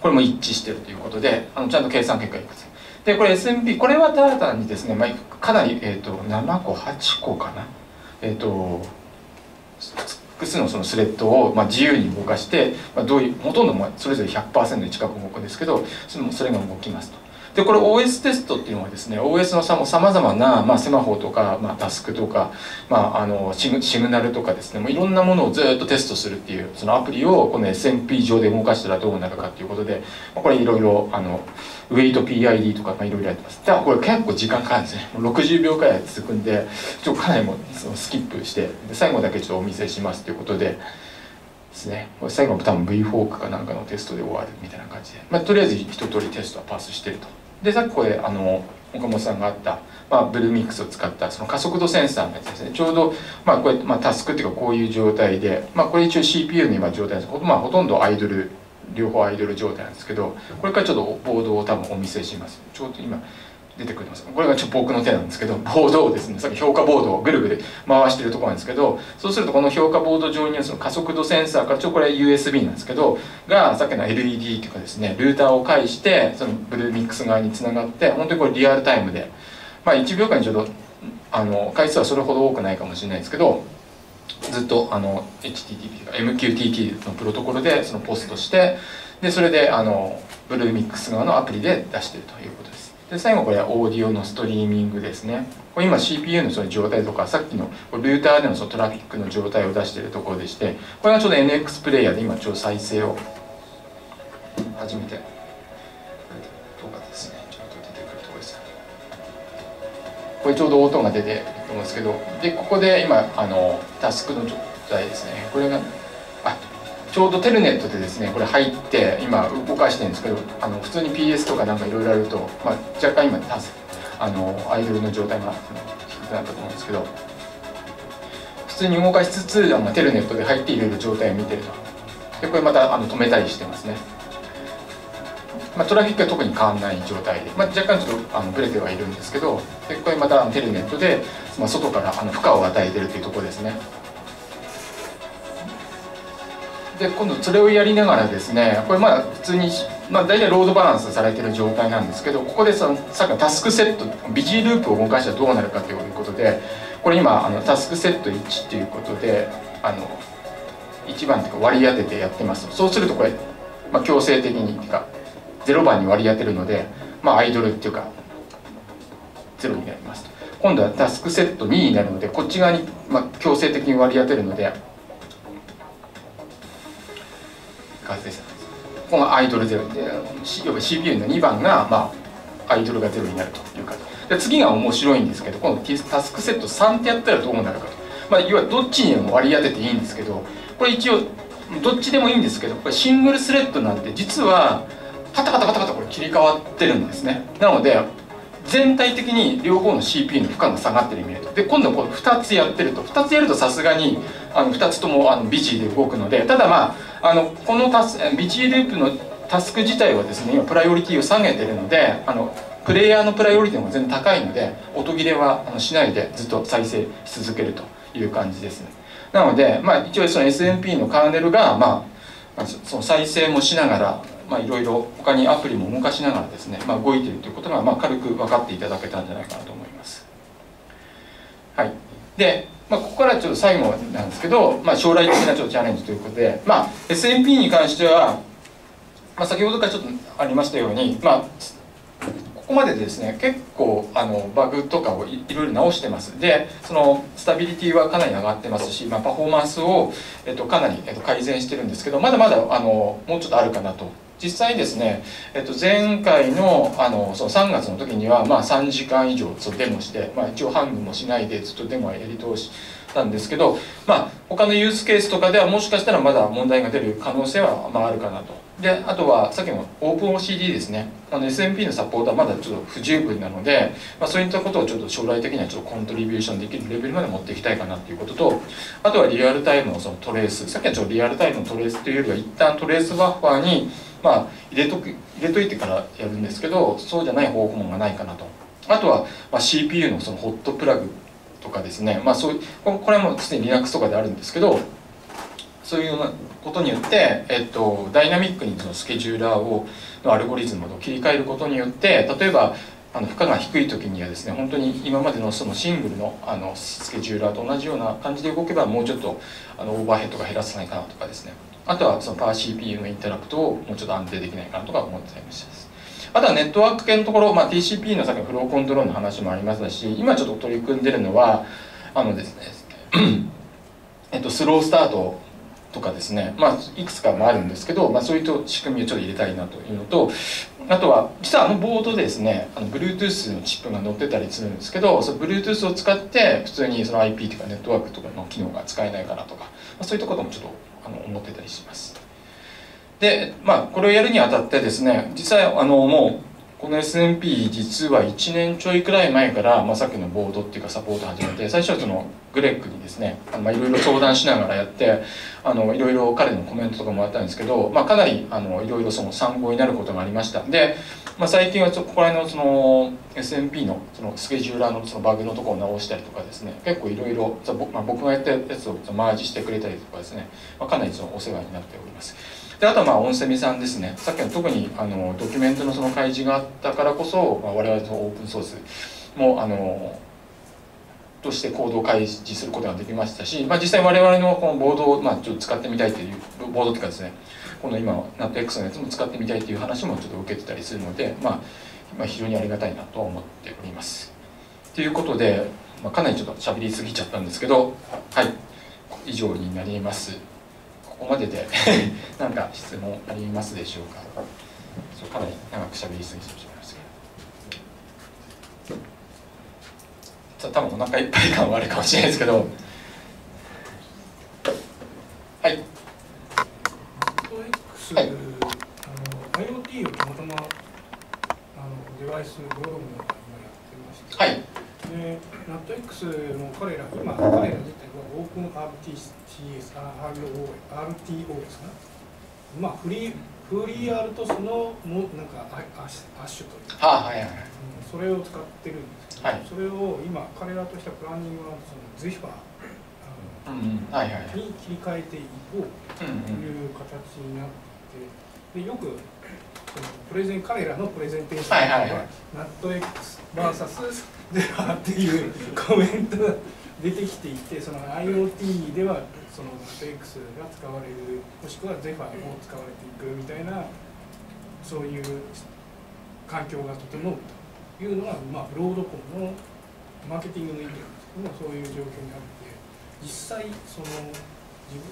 S2: これも一致してるということであのちゃんと計算結果いくつでこれ S&P これはただ単にですね、まあ、かなり、えーと、7個8個かな？え、ー、と複数のそのスレッドをまあ自由に動かして、まあ、どういうほとんどそれぞれ100%に近く動くんですけどそのそれが動きますと。でこれ OS テストっていうのはですね OS のさもさまざまな、まあ、セマホとか、まあ、タスクとか、まあ、あのシグシグナルとかですねもういろんなものをずっとテストするっていうそのアプリをこの SMP 上で動かしたらどうなるかっていうことで、まあ、これいろいろあのウェイト PID とか、いろいろやってます。だからこれ結構時間かかるんですね。60秒くらい続くんでちょっとかなりもそのスキップして最後だけちょっとお見せしますということでですね。これ最後も多分 V フォークかなんかのテストで終わるみたいな感じで、まあ、とりあえず一通りテストはパスしてると。でさっきこれあの岡本さんがあった、まあ、ブルーミックスを使ったその加速度センサーのやつですね。ちょうど、まあ、これ、まあ、タスクっていうかこういう状態で、まあ、これ一応 CPU の今状態ですまあ、ほとんどアイドル両方アイドル状態なんですけどこれからちょっとボードを多分お見せします。ちょうど今出てくれます。これがちょっと僕の手なんですけどボードをですねさっき評価ボードをぐるぐる回してるとこなんですけどそうするとこの評価ボード上にはその加速度センサーからちょこれ USB なんですけどがさっきの LED っていうかですねルーターを介してそのブルーミックス側につながって本当にこれリアルタイムで。まあ1秒間にちょっとあの回数はそれほど多くないかもしれないですけどずっとあの HTTP とか MQTT のプロトコルでそのポストしてでそれであのブルーミックス側のアプリで出してるということです。で最後これはオーディオのストリーミングですね。これ今 CPU のその状態とかさっきのルーターでのそのトラフィックの状態を出しているところでしてこれがちょうど NX プレイヤーで今ちょうど再生を始めてとかですね。ちょっと出てくるところです。これちょうど音が出てと思うんですけどでここで今あのタスクの状態ですね。これがあちょうどテルネットでですねこれ入って今動かしてるんですけどあの普通に PS とかなんかいろいろあると、まあ、若干今あのアイドルの状態が低くなったと思うんですけど普通に動かしつつあのテルネットで入っている状態を見てると。でこれまたあの止めたりしてますね、まあ、トラフィックは特に変わらない状態で、まあ、若干ちょっとあのブレてはいるんですけどでこれまたテルネットで、まあ、外からあの負荷を与えてるというところですね。で今度それをやりながらですねこれまあ普通に、まあ、大体ロードバランスされてる状態なんですけどここでそのさっきのタスクセットビジーループを動かしたらどうなるかということでこれ今あのタスクセット1っていうことであの1番っていうか割り当ててやってます。そうするとこれ、まあ、強制的にっていうか0番に割り当てるのでまあアイドルっていうか0になりますと。今度はタスクセット2になるのでこっち側に、まあ、強制的に割り当てるのでこのアイドルゼロで CPU の2番が、まあ、アイドルがゼロになるというかで次が面白いんですけど今度タスクセット3ってやったらどうなるかと、まあ、要はどっちにも割り当てていいんですけどこれ一応どっちでもいいんですけどこれシングルスレッドなんて実はパタパタパタパタこれ切り替わってるんですね。なので全体的に両方の CPU の負荷が下がってるイメージ。で今度この2つやってると。2つやるとさすがにあの2つともあのビジーで動くので。ただまああのこのタスビジーループのタスク自体はですね今プライオリティを下げてるのであのプレイヤーのプライオリティも全然高いので音切れはあのしないでずっと再生し続けるという感じですね。なので、まあ、一応その SMP のカーネルが、まあ、その再生もしながらまあ、いろいろ他にアプリも動かしながらですね、まあ、動いているということが、まあ、軽く分かっていただけたんじゃないかなと思います。はい、で、まあ、ここからちょっと最後なんですけど、まあ、将来的なちょっとチャレンジということで、まあ、SMP に関しては、まあ、先ほどからちょっとありましたように、まあ、ここまでですね結構あのバグとかをいろいろ直してますでそのスタビリティはかなり上がってますし、まあ、パフォーマンスを、えっと、かなり、えっと、改善してるんですけどまだまだあのもうちょっとあるかなと実際ですね、えっと、前回のあのその3月の時には、まあ、3時間以上デモして、まあ、一応ハングもしないでずっとデモはやり通したんですけど、まあ、他のユースケースとかではもしかしたらまだ問題が出る可能性は、まあ、あるかなと。であとはさっきの OpenOCD ですねあの SMP のサポートはまだちょっと不十分なので、まあ、そういったことをちょっと将来的にはちょっとコントリビューションできるレベルまで持っていきたいかなっていうこととあとはリアルタイムのそのトレースさっきはちょっとリアルタイムのトレースというよりは一旦トレースバッファーにまあ入れとく入れといてからやるんですけどそうじゃない方法がないかなと。あとは、まあ、CPU のそのホットプラグとかですね。まあそうこれもすでに Linux とかであるんですけどそういうようなことによって、えっと、ダイナミックにそのスケジューラーをのアルゴリズムを切り替えることによって例えばあの負荷が低い時にはですね本当に今までのそのシングルのあのスケジューラーと同じような感じで動けばもうちょっとあのオーバーヘッドが減らせないかなとかですね。あとはそのパワー CPU のインタラプトをもうちょっと安定できないかなとか思ってたりもします。あとはネットワーク系のところ、まあ、TCP のさっきのフローコントロールの話もありましたし今ちょっと取り組んでるのはあのですね えっと、スロースタートとかですね、まあ、いくつかもあるんですけど、まあ、そういう仕組みをちょっと入れたいなというのとあとは実はあのボードでですねあの Bluetooth のチップが載ってたりするんですけどその Bluetooth を使って普通にその IP とかネットワークとかの機能が使えないかなとか、まあ、そういったこともちょっとあの思ってたりします。でまあこれをやるにあたってですね実際あのもうこの SMP 実は1年ちょいくらい前から、まあ、さっきのボードっていうかサポート始めて最初はそのグレッグにですね、いろいろ相談しながらやっていろいろ彼のコメントとかもあったんですけど、まあ、かなりいろいろ参考になることがありましたで、まあ、最近はちょここら辺のその SMP のそのスケジューラーのそのバグのところを直したりとかですね結構いろいろ僕がやったやつをマージしてくれたりとかですね、まあ、かなりそのお世話になっております。であとはまあオンセミさんですねさっきの特にあのドキュメントのその開示があったからこそ、まあ、我々のオープンソースもあのとしてコードを開示することができましたし、まあ、実際我々のこのボードをまあちょっと使ってみたいというボードっていうかですねこの今 NATX のやつも使ってみたいという話もちょっと受けてたりするので、まあ、まあ非常にありがたいなと思っております。ということで、まあ、かなりちょっと喋りすぎちゃったんですけどはい以上になります。ここまでで 何か質問ありますでしょうか？そうかなり長く喋りすぎてしまいましたけど。多分お腹いっぱい感はあるかもしれないですけどはい
S4: X、はい、あの IoT をたまたまあのデバイスブログの今やってまして、
S2: はい、
S4: で NATX の彼ら今彼ら自体はオープン RTC CS、RTO, ですかまあフリーフリーアルトスのもなんかアッシュという
S2: はあはいはい、
S4: それを使ってるんですけど、はい、それを今彼らとしてはプランニングはそのゼファーに切り替えていこうという形になってでよくそのプレゼン彼らのプレゼンテーションは、ナット XVS ゼファーっていうコメントが出てきていてその IoT ではその FX が使われるもしくはゼファーも使われていくみたいなそういう環境が整うというのが、まあ、ブロードコムのマーケティングの意見ですけどもそういう状況にあって実際その自分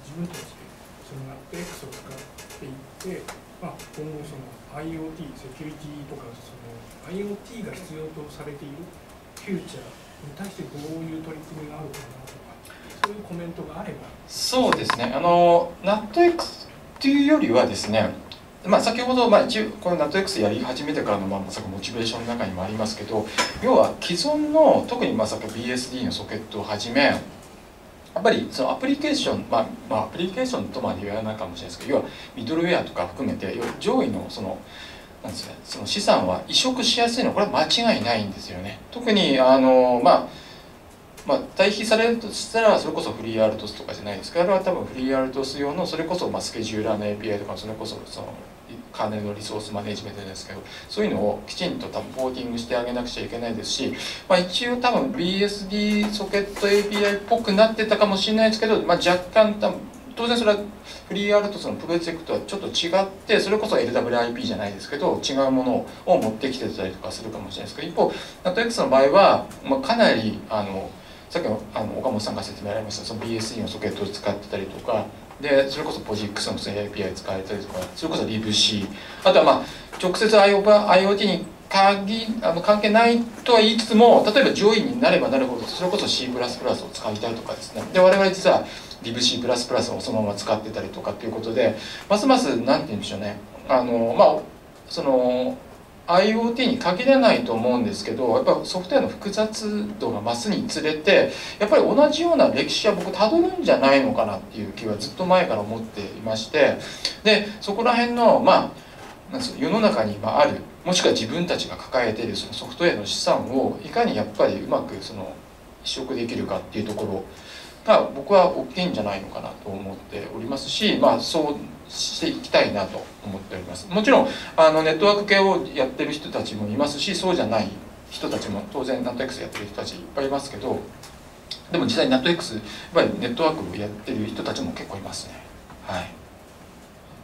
S4: 自分たちでその FX を使っていって、まあ、今後その IoT セキュリティとかその IoT が必要とされているフューチャーに対してどういう取り組みがあるかなとかそういうコメントがあれば
S2: そうですねあの NatX っていうよりはですねまあ、先ほど、まあ、一応この NatX やり始めてからの、まあ、まさかモチベーションの中にもありますけど要は既存の特にまさか BSD のソケットをはじめやっぱりそのアプリケーション、まあ、まあ、アプリケーションとまで言わないかもしれないですけど要はミドルウェアとか含めて要は上位のそのなんですかその資産は移植しやすいのはこれは間違いないんですよね。特にあの、まあまあ、対比されるとしたらそれこそフリーアルトスとかじゃないですか。あれは多分フリーアルトス用のそれこそまあスケジューラーの API とかそれこそそのカーネルのリソースマネジメントですけどそういうのをきちんと多分ポーティングしてあげなくちゃいけないですし、まあ、一応多分 BSD ソケット API っぽくなってたかもしれないですけど、まあ、若干多分当然それはフリーアルトスのプロジェクトはちょっと違ってそれこそ LWIP じゃないですけど違うものを持ってきてたりとかするかもしれないですけど一方 NATX の場合は、まあ、かなりあのさっきのあの岡本さんが説明ありましたその BSD のソケットを使ってたりとかでそれこそ POSIX の API 使えたりとかそれこそ LibC あとはまあ直接 IoT に限あの関係ないとは言いつつも例えば上位になればなるほどそれこそ C++ を使いたいとかですね。で我々実は LibC++ をそのまま使ってたりとかっていうことでますます何て言うんでしょうね。あのまあその IoT に限らないと思うんですけどやっぱソフトウェアの複雑度が増すにつれてやっぱり同じような歴史は僕たどるんじゃないのかなっていう気はずっと前から思っていましてでそこら辺のまあ世の中にあるもしくは自分たちが抱えているそのソフトウェアの資産をいかにやっぱりうまくその移植できるかっていうところが僕は大きいんじゃないのかなと思っておりますしまあそうしていきたいなと思っております。もちろんあのネットワーク系をやってる人たちもいますしそうじゃない人たちも当然 NATX やってる人たちいっぱいいますけどでも実際 NATX やっぱりネットワークをやってる人たちも結構いますね。はい。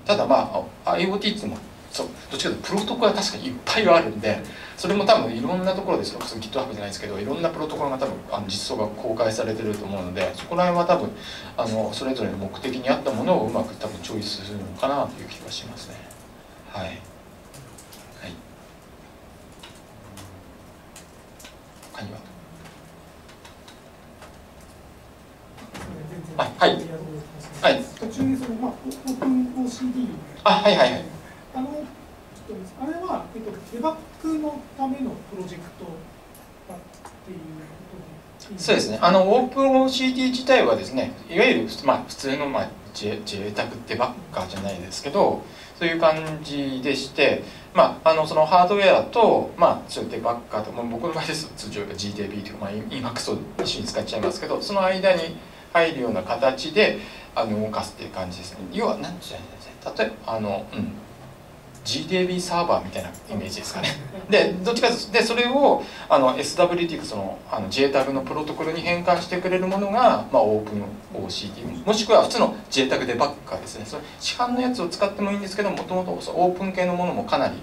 S2: ただまあ IoT っていうのもそうどっちかというとプロトコルは確かにいっぱいあるんでそれも多分いろんなところですよ GitHub じゃないですけどいろんなプロトコルが多分あの実装が公開されてると思うのでそこら辺は多分あのそれぞれの目的に合ったものをうまく多分チョイスするのかなという気がしますね。はい。はい。他には？あはい。はい。
S4: 途中にその、まあ、オープン OCD
S2: あはいはいはい
S4: あのあれは、えっと、デバッグのためのプロジェクトだっていうことで。
S2: そうですね。あのオープン OCD 自体はですねいわゆる、まあ、普通の、まあ、自自宅デバッカーじゃないですけどそういう感じでして、まあ、あのそのハードウェアと、まあ、そういうデバッカーと、まあ、僕の場合です通常 GDB というか、まあ、EMAX を一緒に使っちゃいますけどその間に入るような形であの動かすっていう感じですね。要は何て言うんですか例えばあのうん。GDB サーバーみたいなイメージですかね。でどっちかでそれをあの SW っていうそのあの JTAG のプロトコルに変換してくれるものが、まあ、オープン OCD もしくは普通の JTAG デバッカーですね。それ市販のやつを使ってもいいんですけどもともとオープン系のものもかなり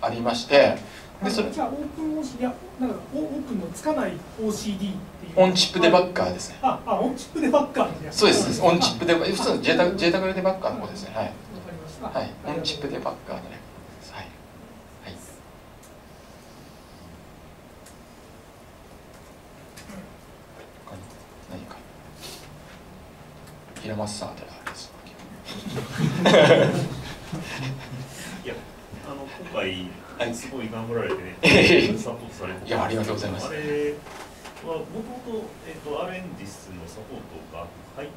S2: ありまして
S4: でそれじゃあオープン OCD いやなんかオープンのつかない OCD っていう。
S2: オンチップデバッカーですね。
S4: ああオンチップデバッカー
S2: そうです。オンチップデバ普通の JTAG, デバッカーの方ですね。はい。
S4: はい、
S2: オンチップデバッカーのね平松さんあたりあれです
S5: いやあの今回すごい頑張られてね、サポートされて
S2: いやありがとうございます。
S5: あれはもともとえっ、ー、と RN ディスのサポートが入っ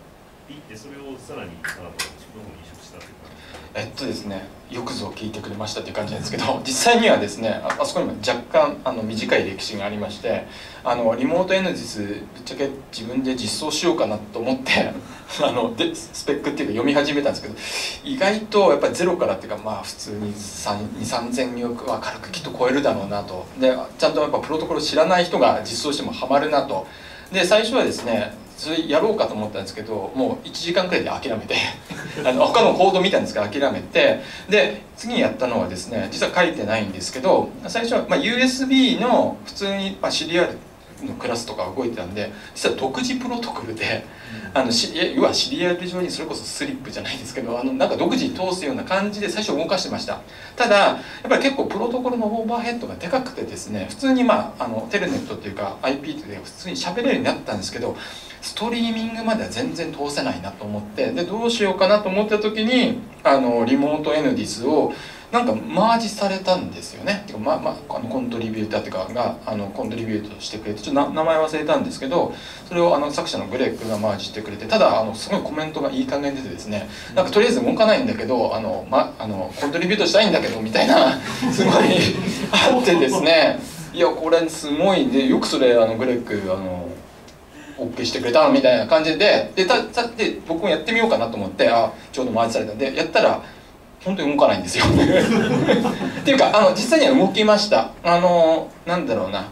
S5: ていってそれをさらにあの自分の方に移植したという感じ。
S2: えっとですねよくぞ聞いてくれましたっていう感じなんですけど 実際にはですねあそこにも若干あの短い歴史がありましてあのリモート N 実ぶっちゃけ自分で実装しようかなと思って あのでスペックっていうか読み始めたんですけど意外とやっぱりゼロからっていうかまあ普通に23000入力は軽くきっと超えるだろうなと。でちゃんとやっぱプロトコル知らない人が実装してもハマるなと。で最初はですねそれやろうかと思ったんですけどもう1時間くらいで諦めて あの他のコード見たんですけど諦めて。で次にやったのはですね実は書いてないんですけど最初は、まあ、USB の普通に、まあ、シリアルのクラスとか動いてたんで実は独自プロトコルで、あのし要はシリアル上にそれこそスリップじゃないですけどあのなんか独自に通すような感じで最初動かしてました。ただやっぱり結構プロトコルのオーバーヘッドがでかくてですね普通にまああのテレネットっていうか IP って普通に喋れるようになったんですけどストリーミングまでは全然通せないなと思ってでどうしようかなと思った時にあのリモート N ディスをなんかマージされたんですよね。てかままあのコントリビューターっていうかがあのコントリビュートしてくれてちょっと名前忘れたんですけどそれをあの作者のグレッグがマージしてくれてただあのすごいコメントがいい加減出てですねなんかとりあえず動かないんだけどあの、ま、あのコントリビュートしたいんだけどみたいなすごいあってですねいやこれすごいでよくそれあのグレッグあの OK してくれたみたいな感じででたたで僕もやってみようかなと思ってあちょうどマージされたんでやったら本当に動かないんですよ。っていうかあの実際には動きました。あのなんだろうな。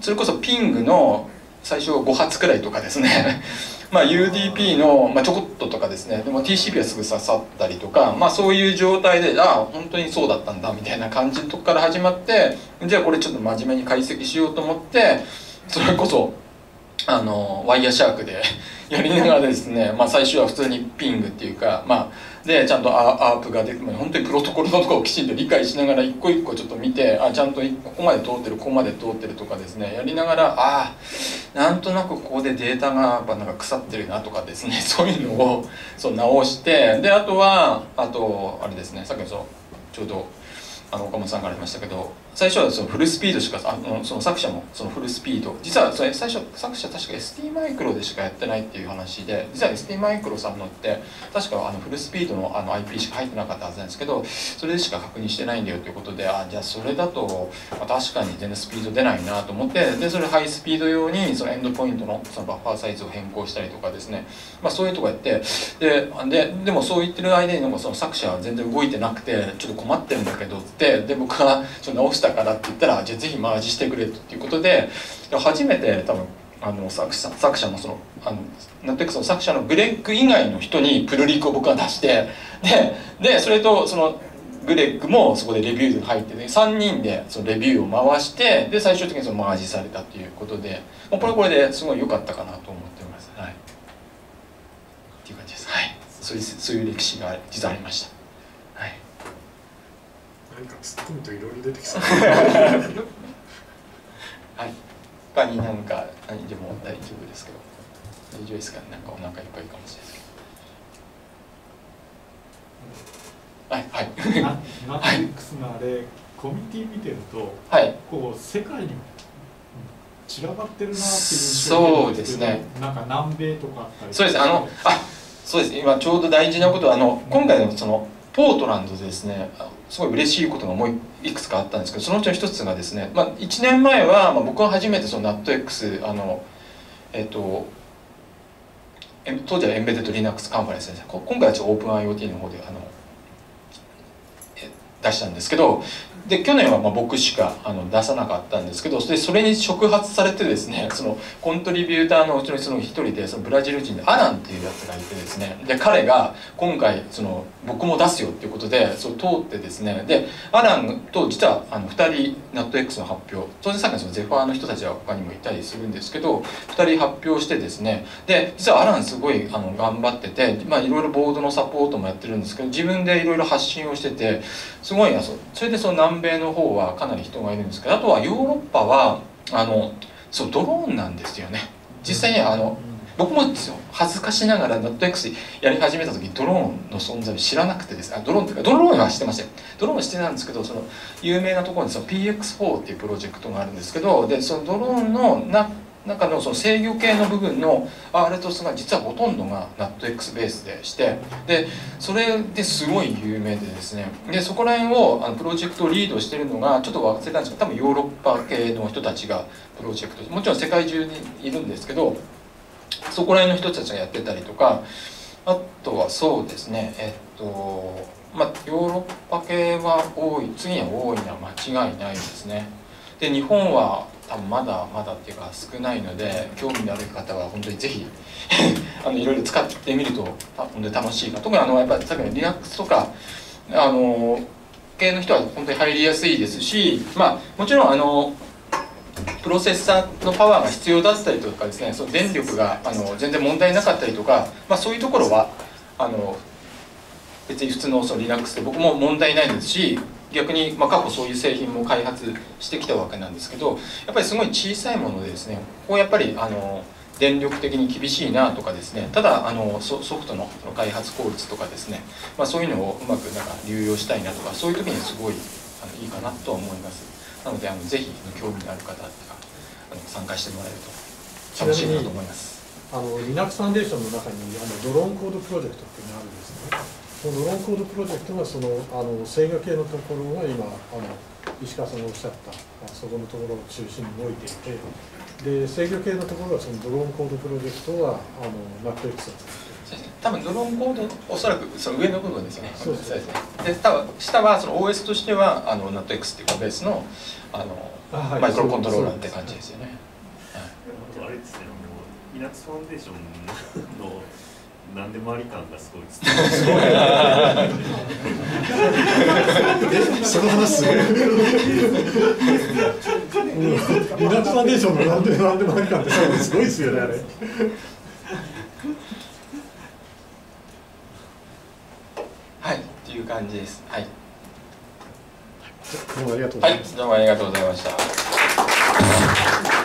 S2: それこそピングの最初5発くらいとかですね。まあ UDP の、まあ、ちょこっととかですね。でも TCP はすぐ刺さったりとか、まあ、そういう状態でああ本当にそうだったんだみたいな感じのとこから始まってじゃあこれちょっと真面目に解析しようと思ってそれこそあのワイヤーシャークでやりながらですね、まあ、最初は普通にピングっていうか、まあ、でちゃんとアープが出て本当にプロトコルのとこをきちんと理解しながら一個一個ちょっと見てあちゃんとここまで通ってるここまで通ってるとかですねやりながらああなんとなくここでデータがやっぱなんか腐ってるなとかですね そういうのをそう直してであとはあとあれですねさっきのちょうどあの岡本さんからありましたけど最初はそのフルスピードしかあのその作者もそのフルスピード。実はそれ最初作者確か ST マイクロでしかやってないっていう話で実は ST マイクロさんのって確かあのフルスピードのあの IP しか入ってなかったはずなんですけどそれでしか確認してないんだよということであじゃあそれだと、まあ、確かに全然スピード出ないなと思ってでそれハイスピード用にそのエンドポイントのそのバッファーサイズを変更したりとかですね、まあ、そういうとこやってでででもそう言ってる間にその作者は全然動いてなくてちょっと困ってるんだけどってで僕はちょっと直したからって言ったらじゃあぜひマージしてくれっていうことで初めて多分あの作者作者のそのあのなんていうかその作者のグレッグ以外の人にプルリクを僕は出してででそれとそのグレッグもそこでレビューが入ってね3人でそのレビューを回してで最終的にそのマージされたっていうことでもうこれこれですごい良かったかなと思ってます。はい、っていう感じです。はい、そういうそういう歴史が実はありました。
S4: 何か突っ込むといろいろ出てきそう。
S2: はい。他に何か何でも大丈夫ですけど。大丈夫ですかね？なんかお腹いっぱいかもしれないですけど。はいはい。
S4: ナットリックスのあれ、コミュニティ見てると、
S2: はい、
S4: こう世界に散らばってるなっていう
S2: そうですね。
S4: なんか南米とかあったり
S2: そうです。あのあそうです。今ちょうど大事なことはあの今回のそのポートランドでですねすごい嬉しいことがもういくつかあったんですけどそのうちの一つがですね、まあ、1年前は、まあ、僕は初めてその NatX あのえっと当時はエンベデッド Linux カンファレンスです今回はちょっと OpenIoT の方であの出したんですけどで去年はまあ僕しかあの出さなかったんですけどでそれに触発されてですねそのコントリビューターのうちのその一人でそのブラジル人でアランっていうやつがいてですねで彼が今回その僕も出すよっていうことでそう通ってですね。でアランと実はあの2人 NatX の発表。当然さっきのそのゼファーの人たちは他にもいたりするんですけど2人発表してですね。で実はアランすごいあの頑張っててまあいろいろボードのサポートもやってるんですけど自分でいろいろ発信をしててすごいなそそれでその南米の方はかなり人がいるんですけどあとはヨーロッパはあのそうドローンなんですよね。実際にあの、僕もですよ恥ずかしながら NotX やり始めた時ドローンの存在を知らなくてです。あドローンっていうかドローンは知ってましたよ。ドローンは知ってたんですけどその有名なところにその PX4 っていうプロジェクトがあるんですけどでそのドローンの中中のその制御系の部分の RTOS が実はほとんどが NatX ベースでしてでそれですごい有名でですね。でそこら辺をあのプロジェクトをリードしてるのがちょっと忘れたんですけど多分ヨーロッパ系の人たちがプロジェクトもちろん世界中にいるんですけどそこら辺の人たちがやってたりとかあとはそうですねえっとまあヨーロッパ系は多い次には多いのは間違いないですね。で日本は多分まだまだっていうか少ないので興味のある方は本当にぜひ あのいろいろ使ってみると本当に楽しいか。特にあのやっぱりさっきの Linux とかあの系の人は本当に入りやすいですしまあもちろんあのプロセッサーのパワーが必要だったりとかですねその電力があの全然問題なかったりとか、まあ、そういうところはあの別に普通のその Linux で僕も問題ないですし逆に、まあ、過去そういう製品も開発してきたわけなんですけどやっぱりすごい小さいものでですねここやっぱりあの電力的に厳しいなとかですねただあのソフトの開発効率とかですね、まあ、そういうのをうまくなんか流用したいなとかそういう時にすごいあのいいかなとは思います。なのであのぜひ興味のある方とかあの参加してもらえると楽しいなと思います。
S6: あの Linux ファンデーションの中にあのドローンコードプロジェクトっていうのがあるんですね。そのドローンコードプロジェクトがそのあの制御系のところが今あの石川さんがおっしゃったそこのところを中心に動いていてで制御系のところはそのドローンコードプロジェクトはあの NATX を
S2: 多分ドローンコードおそらくその上の部分ですねそうですねで下はその OS としてはあの NATX っていうかベースのあの、はい、マイクロコントローラーって感じですよね、
S5: はい、あれですねあの Linux ファンデーションの何でもあり感がすごい です、ね。
S6: その話すごい。リナックスファンデーションの何で何でもあり感ってすごいですよねあれ。
S2: はいっていう感じです。はい。
S6: どうもありがとうございました。
S2: はい、どうもありがとうございました。